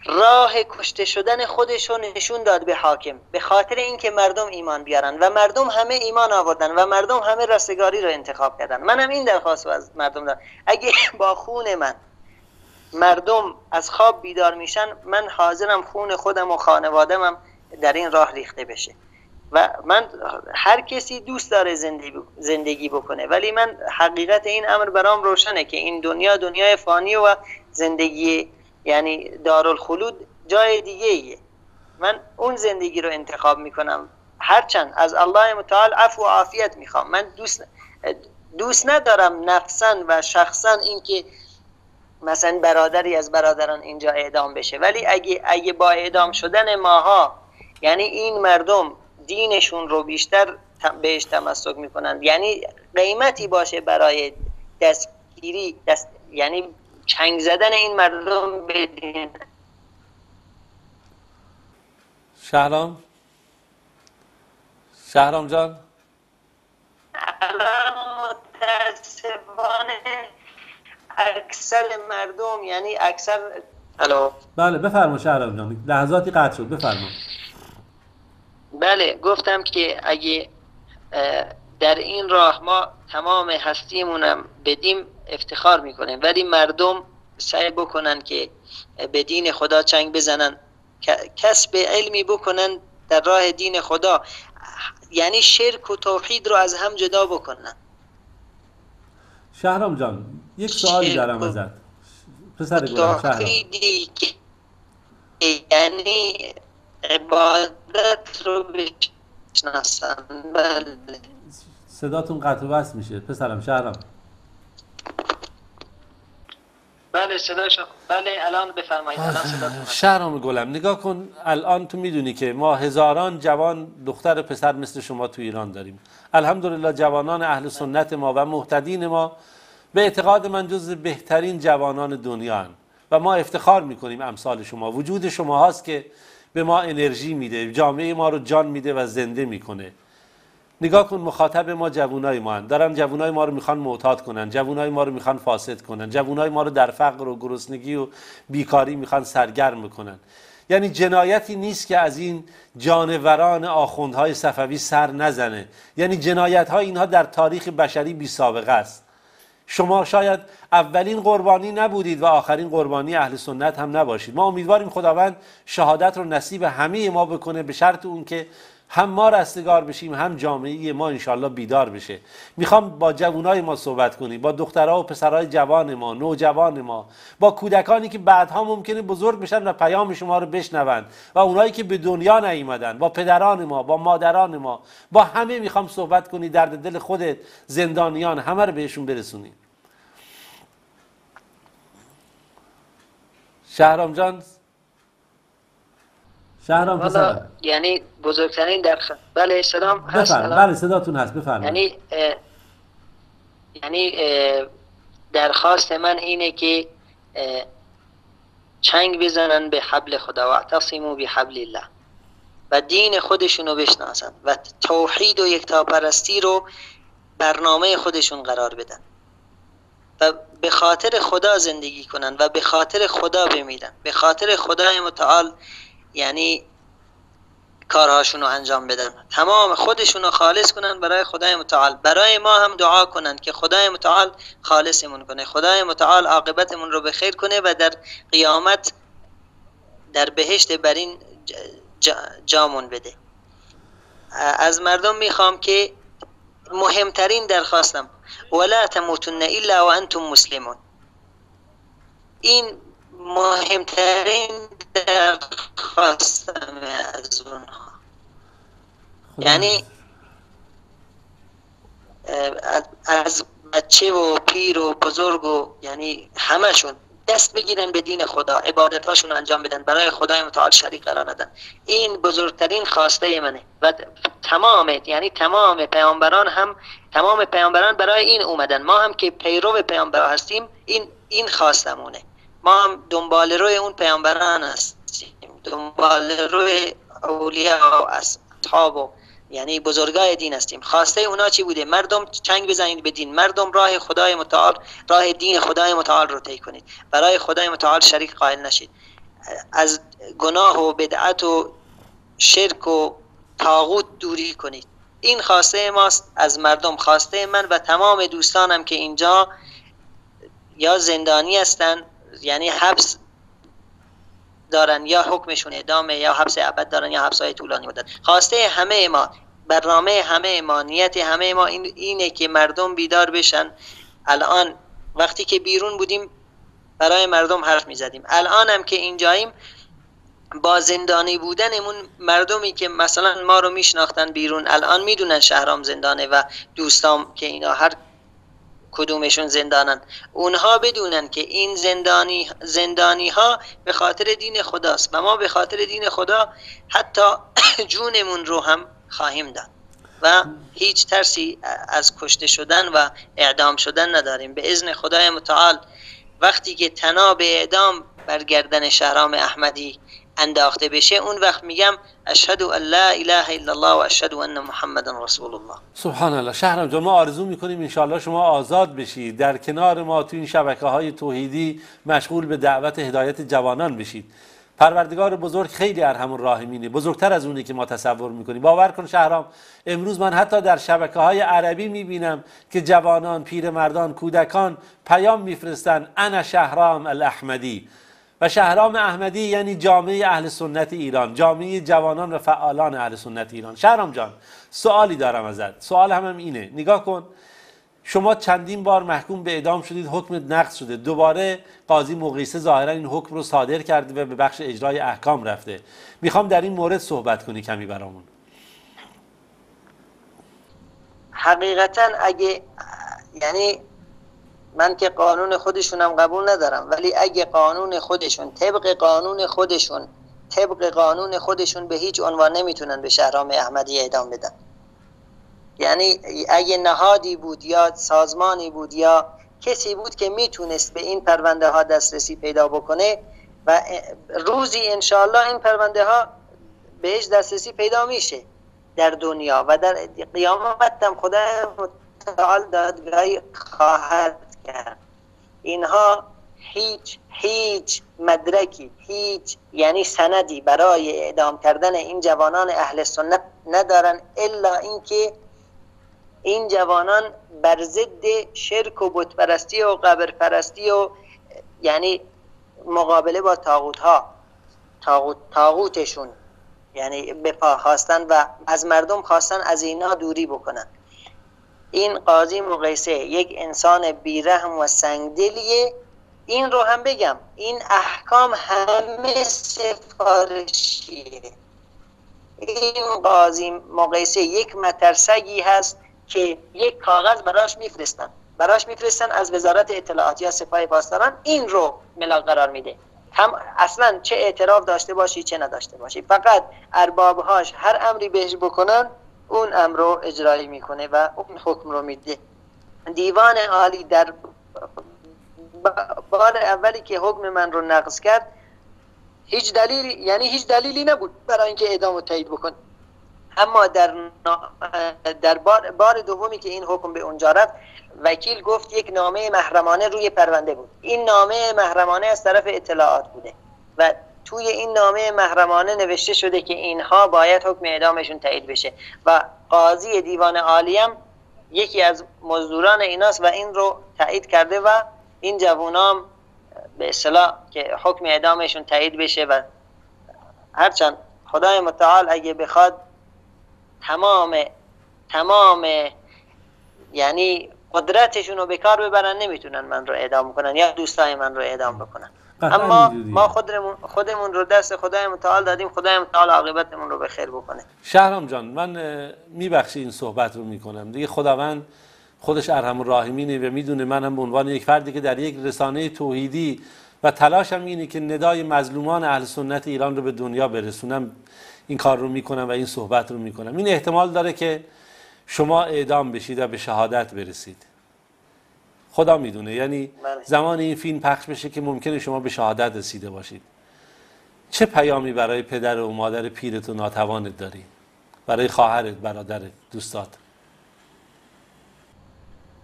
[SPEAKER 2] راه کشته شدن خودش رو نشون داد به حاکم به خاطر اینکه مردم ایمان بیارن و مردم همه ایمان آوردن و مردم همه رستگاری رو انتخاب کردن. منم این درخواست از مردم دارم. اگه <laughs> با خون من مردم از خواب بیدار میشن من حاضرم خون خودم و خانوادمم در این راه ریخته بشه. و من هر کسی دوست داره زندگی بکنه. ولی من حقیقت این امر برام روشنه که این دنیا دنیای فانی و زندگی یعنی دارالخلود جای دیگه ایه. من اون زندگی رو انتخاب می‌کنم. هرچند از الله متعال عفو و عافیت می‌خوام. من دوست دوست ندارم نفسا و شخصا اینکه مثلا برادری از برادران اینجا اعدام بشه. ولی اگه اگه با اعدام شدن ماها یعنی این مردم دینشون رو بیشتر بهش تمسک می‌کنند یعنی قیمتی باشه برای دستگیری دست یعنی چنگ زدن این مردم به دین.
[SPEAKER 1] شهرام؟ شهرام جان؟
[SPEAKER 2] الان متاسفانه اکثر مردم یعنی اکثر الو؟
[SPEAKER 1] بله بفرما شهرام جان. لحظاتی قطع شد بفرما.
[SPEAKER 2] بله گفتم که اگه در این راه ما تمام هستیمونم بدیم افتخار می‌کنیم. ولی مردم سعی بکنن که به دین خدا چنگ بزنن. کسب علمی بکنن در راه دین خدا. یعنی شرک و توحید رو از هم جدا بکنن.
[SPEAKER 1] شهرام جان یک سوالی دارم ازت. پسر گلم شهرام.
[SPEAKER 2] یعنی عبادت رو بشناسن بله.
[SPEAKER 1] صداتون قطع وصل میشه. پسرم شهرام.
[SPEAKER 2] بله صداش بله الان بفرمایید. الان
[SPEAKER 1] شهرام گلم نگاه کن. الان تو می‌دونی که ما هزاران جوان دختر پسر مثل شما تو ایران داریم. الحمدلله جوانان اهل سنت ما و محتدین ما به اعتقاد من جز بهترین جوانان دنیا هن. و ما افتخار می‌کنیم امثال شما. وجود شما هاست که به ما انرژی میده جامعه ما رو جان میده و زنده می‌کنه. نگاه کن مخاطب ما جوانای ما هن. دارن جوانای ما رو می‌خوان معتاد کنن جوانای ما رو می‌خوان فاسد کنن جوانای ما رو در فقر و گرسنگی و بیکاری می‌خوان سرگرم کنن یعنی جنایتی نیست که از این جانوران آخوندهای صفوی سر نزنه. یعنی جنایت های اینها در تاریخ بشری بی سابقه است. شما شاید اولین قربانی نبودید و آخرین قربانی اهل سنت هم نباشید. ما امیدواریم خداوند شهادت رو نصیب همه ما بکنه به شرط اون که هم ما رستگار بشیم هم جامعه ما انشالله بیدار بشه. می‌خوام با جوانای ما صحبت کنیم با دخترها و پسرهای جوان ما نوجوان ما با کودکانی که بعدها ممکنه بزرگ بشن و پیام شما رو بشنوند و اونایی که به دنیا نیومدن با پدران ما با مادران ما با همه می‌خوام صحبت کنی درد دل خودت زندانیان همه رو بهشون برسونی. شهرام جان شهرام پسرم.
[SPEAKER 2] یعنی بزرگترین در بله سلام هست.
[SPEAKER 1] بله صداتون هست. بفرمایید.
[SPEAKER 2] یعنی یعنی درخواست من اینه که چنگ بزنن به حبل خدا و اعتصموا بحبل الله. و دین خودشونو بشناسن و توحید و یکتاپرستی رو برنامه خودشون قرار بدن. و به خاطر خدا زندگی کنن و به خاطر خدا بمیرن. به خاطر خدای متعال یعنی کارهاشون رو انجام بدن. تمام خودشون رو خالص کنن برای خدای متعال. برای ما هم دعا کنن که خدای متعال خالصمون کنه. خدای متعال عاقبتمون رو بخیر کنه و در قیامت در بهشت برین جامون بده. از مردم می‌خوام که مهمترین درخواستم ولا تموتن الا وانتم مسلمون. این مهمترین درخواستم از اونها. یعنی از بچه و پیر و بزرگ و یعنی همشون دست بگیرن به دین خدا عبادتاشون انجام بدن برای خدای متعال شریک قرار ندن. این بزرگترین خواسته منه. و تمام یعنی تمام پیامبران هم تمام پیامبران برای این اومدن. ما هم که پیرو پیامبر هستیم این این خواستمونه. ما دنبال روی اون پیامبران هستیم. دنبال روی اولیاء و اصحاب و یعنی بزرگای دین هستیم. خواسته اونا چی بوده؟ مردم چنگ بزنید به دین. مردم راه خدای متعال راه دین خدای متعال رو طی کنید. برای خدای متعال شریک قائل نشید. از گناه و بدعت و شرک و تاغوت دوری کنید. این خواسته ماست از مردم. خواسته من و تمام دوستانم که اینجا یا زندانی هستن یعنی حبس دارن یا حکمشون ادامه یا حبس ابد دارن یا حبس های طولانی مدت. خواسته همه ما برنامه همه ما نیت همه ما این اینه که مردم بیدار بشن. الان وقتی که بیرون بودیم برای مردم حرف می‌زدیم. الان هم که اینجاییم با زندانی بودنمون مردمی که مثلا ما رو میشناختن بیرون الان می‌دونن شهرام زندانه و دوستام که اینا هر کدومشون زندانن. اونها بدونن که این زندانی زندانی ها به خاطر دین خداست و ما به خاطر دین خدا حتی <coughs> جونمون رو هم خواهیم داد و هیچ ترسی از کشته شدن و اعدام شدن نداریم. به اذن خدای متعال وقتی که تناب اعدام بر گردن شهرام احمدی انداخته بشه اون وقت میگم اشهد ان لا اله الا الله و اشهد ان محمد رسول الله.
[SPEAKER 1] سبحان الله. شهرم جان ما آرزو می‌کنیم انشاءالله شما آزاد بشید در کنار ما تو این شبکه های توحیدی مشغول به دعوت هدایت جوانان بشید. پروردگار بزرگ خیلی ارحم الراحمینه بزرگتر از اونی که ما تصور می‌کنیم. باور کن شهرام امروز من حتی در شبکه های عربی می‌بینم که جوانان پیرمردان کودکان پیام میفرستن انا شهرام الاحمدی. و شهرام احمدی یعنی جامعه اهل سنت ایران جامعه جوانان و فعالان اهل سنت ایران. شهرام جان سوالی دارم ازت. سوال هم, هم اینه. نگاه کن. شما چندین بار محکوم به اعدام شدید حکم نقض شده. دوباره قاضی مقیسه ظاهرا این حکم رو صادر کرده و به بخش اجرای احکام رفته. می‌خوام در این مورد صحبت کنی کمی برامون.
[SPEAKER 2] حقیقتا اگه یعنی من که قانون خودشونم قبول ندارم ولی اگه قانون خودشون طبق قانون خودشون طبق قانون خودشون به هیچ عنوان نمی‌تونن به شهرام احمدی اعدام بدن. یعنی اگه نهادی بود یا سازمانی بود یا کسی بود که می‌تونست به این پرونده ها دسترسی پیدا بکنه و روزی انشاءالله این پرونده ها بهش دسترسی پیدا میشه در دنیا و در قیامت هم خدا متعال دادگاهی خواهد کرد اینها هیچ هیچ مدرکی هیچ یعنی سندی برای اعدام کردن این جوانان اهل سنت ندارن الا اینکه این جوانان بر ضد شرک و بتپرستی و قبر پرستی و یعنی مقابله با تاغوت ها تاغوت تاغوتشون یعنی بپا و از مردم خواستن از اینا دوری بکنن. این قاضی مقیسه یک انسان بیرحم و سنگدلیه. این رو هم بگم این احکام همه سفارشیه. این قاضی مقیسه یک مترسگی هست که یک کاغذ براش میفرستن. براش میفرستن از وزارت اطلاعات یا سپاه پاسداران. این رو ملاق قرار میده. هم اصلا چه اعتراف داشته باشی چه نداشته باشی. فقط اربابهاش هر امری بهش بکنن اون امر رو اجرایی می‌کنه و اون حکم رو میده. دیوان عالی در بار اولی که حکم من رو نقض کرد هیچ دلیلی یعنی هیچ دلیلی نبود برای اینکه اعدام رو تایید بکن اما در در بار, بار دومی که این حکم به اونجا رفت وکیل گفت یک نامه محرمانه روی پرونده بود. این نامه محرمانه از طرف اطلاعات بوده و توی این نامه محرمانه نوشته شده که اینها باید حکم اعدامشون تایید بشه. و قاضی دیوان عالیم یکی از مزدوران ایناست و این رو تایید کرده و این جوانام به اصطلاح که حکم اعدامشون تایید بشه و هرچند خدای متعال اگه بخواد تمام تمام یعنی قدرتشون رو به کار ببرن نمی‌تونن من رو اعدام کنن یا دوستای من رو اعدام بکنن. اما ما خودمون خودمون رو دست خدای متعال دادیم خدای متعال عاقبتمون رو به خیر بکنه.
[SPEAKER 1] شهرام جان من میبخشی این صحبت رو می‌کنم. دیگه خداوند خودش ارحم الراحمینه و می‌دونه من هم به عنوان یک فردی که در یک رسانه توحیدی و تلاشم اینه که ندای مظلومان اهل سنت ایران رو به دنیا برسونم. این کار رو می‌کنم و این صحبت رو می‌کنم. این احتمال داره که شما اعدام بشید و به شهادت برسید. خدا می‌دونه. یعنی بله. زمان این فیلم پخش بشه که ممکنه شما به شهادت رسیده باشید. چه پیامی برای پدر و مادر پیرت و ناتوانت داری؟ برای خواهرت برادرت دوستات؟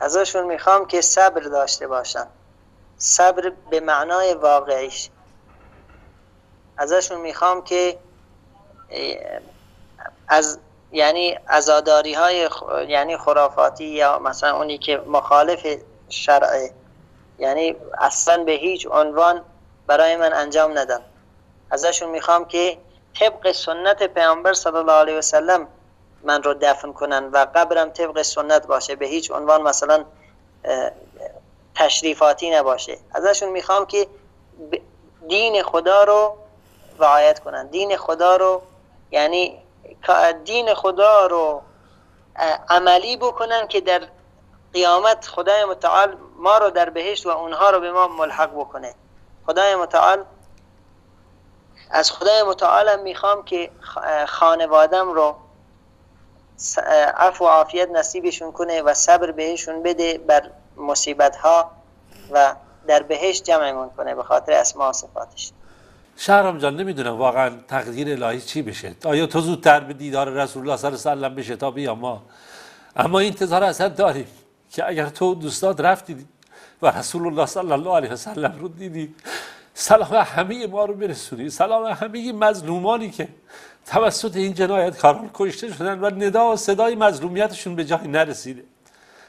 [SPEAKER 2] ازشون می‌خوام که صبر داشته باشن صبر به معنای واقعیش. ازشون می‌خوام که از یعنی ازاداری های یعنی خرافاتی یا مثلا اونی که مخالف شرع یعنی اصلا به هیچ عنوان برای من انجام ندن. ازشون می‌خوام که طبق سنت پیامبر صلی الله علیه وسلم من رو دفن کنن و قبرم طبق سنت باشه. به هیچ عنوان مثلا تشریفاتی نباشه. ازشون می‌خوام که دین خدا رو رعایت کنن. دین خدا رو یعنی دین خدا رو عملی بکنن که در قیامت خدای متعال ما رو در بهشت و اونها رو به ما ملحق بکنه. خدای متعال از خدای متعال می‌خوام که خانوادم رو عفو و عافیت نصیبشون کنه و صبر بهشون بده بر مصیبت ها و در بهشت جمعمون کنه به خاطر اسماء و صفاتش.
[SPEAKER 1] شهرام جان نمی‌دونم واقعا تقدیر الهی چی بشه. آیا تو زودتر به دیدار رسول الله صلی الله علیه و بشه تا بیا ما؟ اما انتظار اصلا داریم. که اگر تو دوستات رفتید و رسول الله صلی الله علیه و سلم رو دیدید سلام همه ما رو برسونید سلام همه مظلومانی که توسط این جنایتکاران کشته شدن و ندا و صدای مظلومیتشون به جای نرسیده.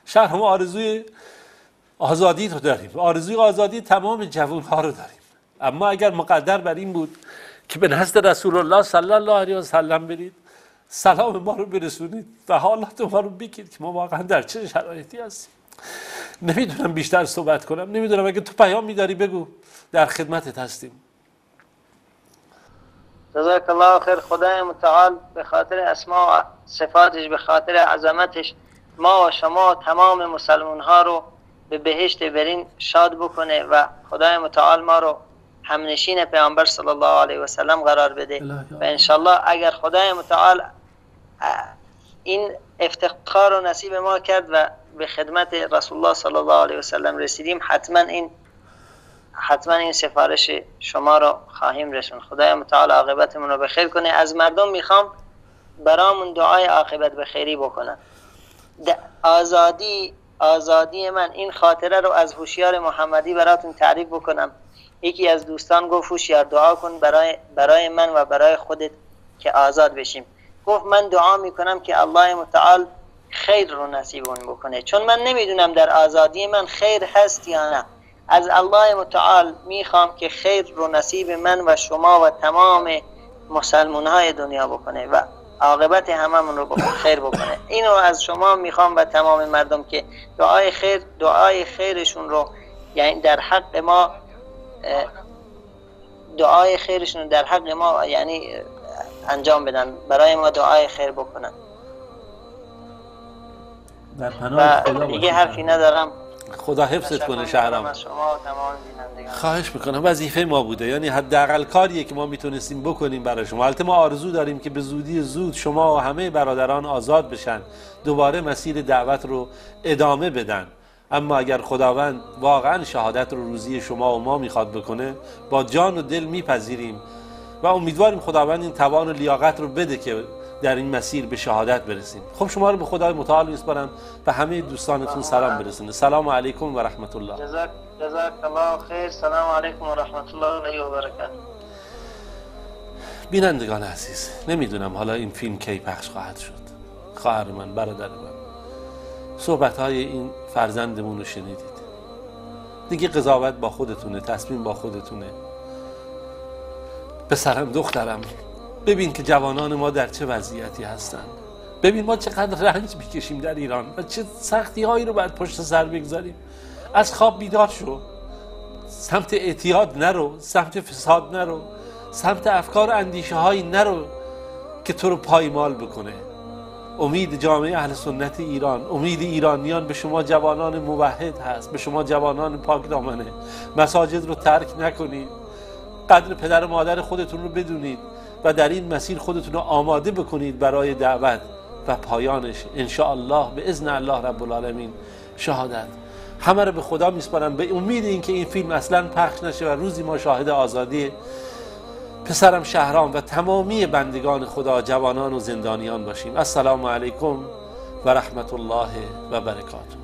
[SPEAKER 1] شهر هم آرزوی آزادی رو داریم آرزوی آزادی تمام جوانها رو داریم. اما اگر مقدر بر این بود که به نزد رسول الله صلی الله علیه و سلم برید سلام ما رو برسونید. و حالات ما رو بگید که ما واقعا در چه شرایطی هستیم؟ نمی‌دونم بیشتر صحبت کنم. نمی‌دونم اگه تو پیام میداری بگو. در خدمتت هستیم.
[SPEAKER 2] جزاک الله خیر. خدای متعال به خاطر اسماء و صفاتش به خاطر عظمتش ما و شما تمام مسلمان ها رو به بهشت برین شاد بکنه و خدای متعال ما رو همنشین پیامبر صلی الله علیه و سلم قرار بده. و انشالله اگر خدای متعال این افتخار رو نصیب ما کرد و به خدمت رسول الله صلی الله علیه و سلم رسیدیم. حتما این حتما این سفارش شما رو خواهیم رسون خدای متعال عاقبتمون رو بخیر کنه. از مردم می‌خوام برامون دعای عاقبت بخیری بکنن. آزادی آزادی من این خاطره رو از هوشیار محمدی براتون تعریف بکنم. یکی از دوستان گفت هوشیار دعا کن برای برای من و برای خودت که آزاد بشیم. گفت من دعا می‌کنم که الله متعال خیر رو نصیب اون بکنه. چون من نمی‌دونم در آزادی من خیر هست یا نه. از الله متعال می‌خوام که خیر رو نصیب من و شما و تمام مسلمان های دنیا بکنه و عاقبت هممون رو بکنه خیر بکنه. اینو از شما می‌خوام و تمام مردم که دعای خیر دعای خیرشون رو یعنی در حق ما دعای خیرشون در حق ما یعنی انجام بدن برای ما دعای خیر بکنن. و دیگه حرفی ندارم.
[SPEAKER 1] خدا حفظت کنه شهرام. خواهش می‌کنم. وظیفه ما بوده. یعنی حداقل کاریه که ما می‌تونستیم بکنیم برای شما. البته ما آرزو داریم که به زودی زود شما و همه برادران آزاد بشن. دوباره مسیر دعوت رو ادامه بدن. اما اگر خداوند واقعا شهادت رو روزی شما و ما می‌خواد بکنه با جان و دل میپذیریم. و امیدواریم خداوند این توان و لیاقت رو بده که در این مسیر به شهادت برسیم. خب شما رو به خدای متعال میسپارم و همه دوستانتون سلام برسونه. سلام علیکم و رحمت الله.
[SPEAKER 2] جزاک جزاک الله خیر. سلام علیکم و رحمت الله و برکاته.
[SPEAKER 1] بینندگان عزیز نمی‌دونم حالا این فیلم کی پخش خواهد شد. خواهر من برادر من. صحبت های این فرزندمون رو شنیدید. دیگه قضاوت با خودتونه تصمیم با خودتونه. پسرم دخترم ببین که جوانان ما در چه وضعیتی هستند ببین ما چقدر رنج می‌کشیم در ایران و چه سختی هایی رو باید پشت سر بگذاریم. از خواب بیدار شو. سمت اعتیاد نرو سمت فساد نرو سمت افکار اندیشه هایی نرو که تو رو پایمال بکنه. امید جامعه اهل سنت ایران امید ایرانیان به شما جوانان موحد هست به شما جوانان پاک دامنه. مساجد رو ترک نکنید قدر پدر و مادر خودتون رو بدونید و در این مسیر خودتون رو آماده بکنید برای دعوت و پایانش. ان الله به اذن الله رب العالمین. شهادت. همه رو به خدا میسپارم. به امید اینکه این فیلم اصلا پخش نشه و روزی ما شاهد آزادی پسرم شهرام و تمامی بندگان خدا جوانان و زندانیان باشیم. السلام علیکم و رحمت الله و برکاته.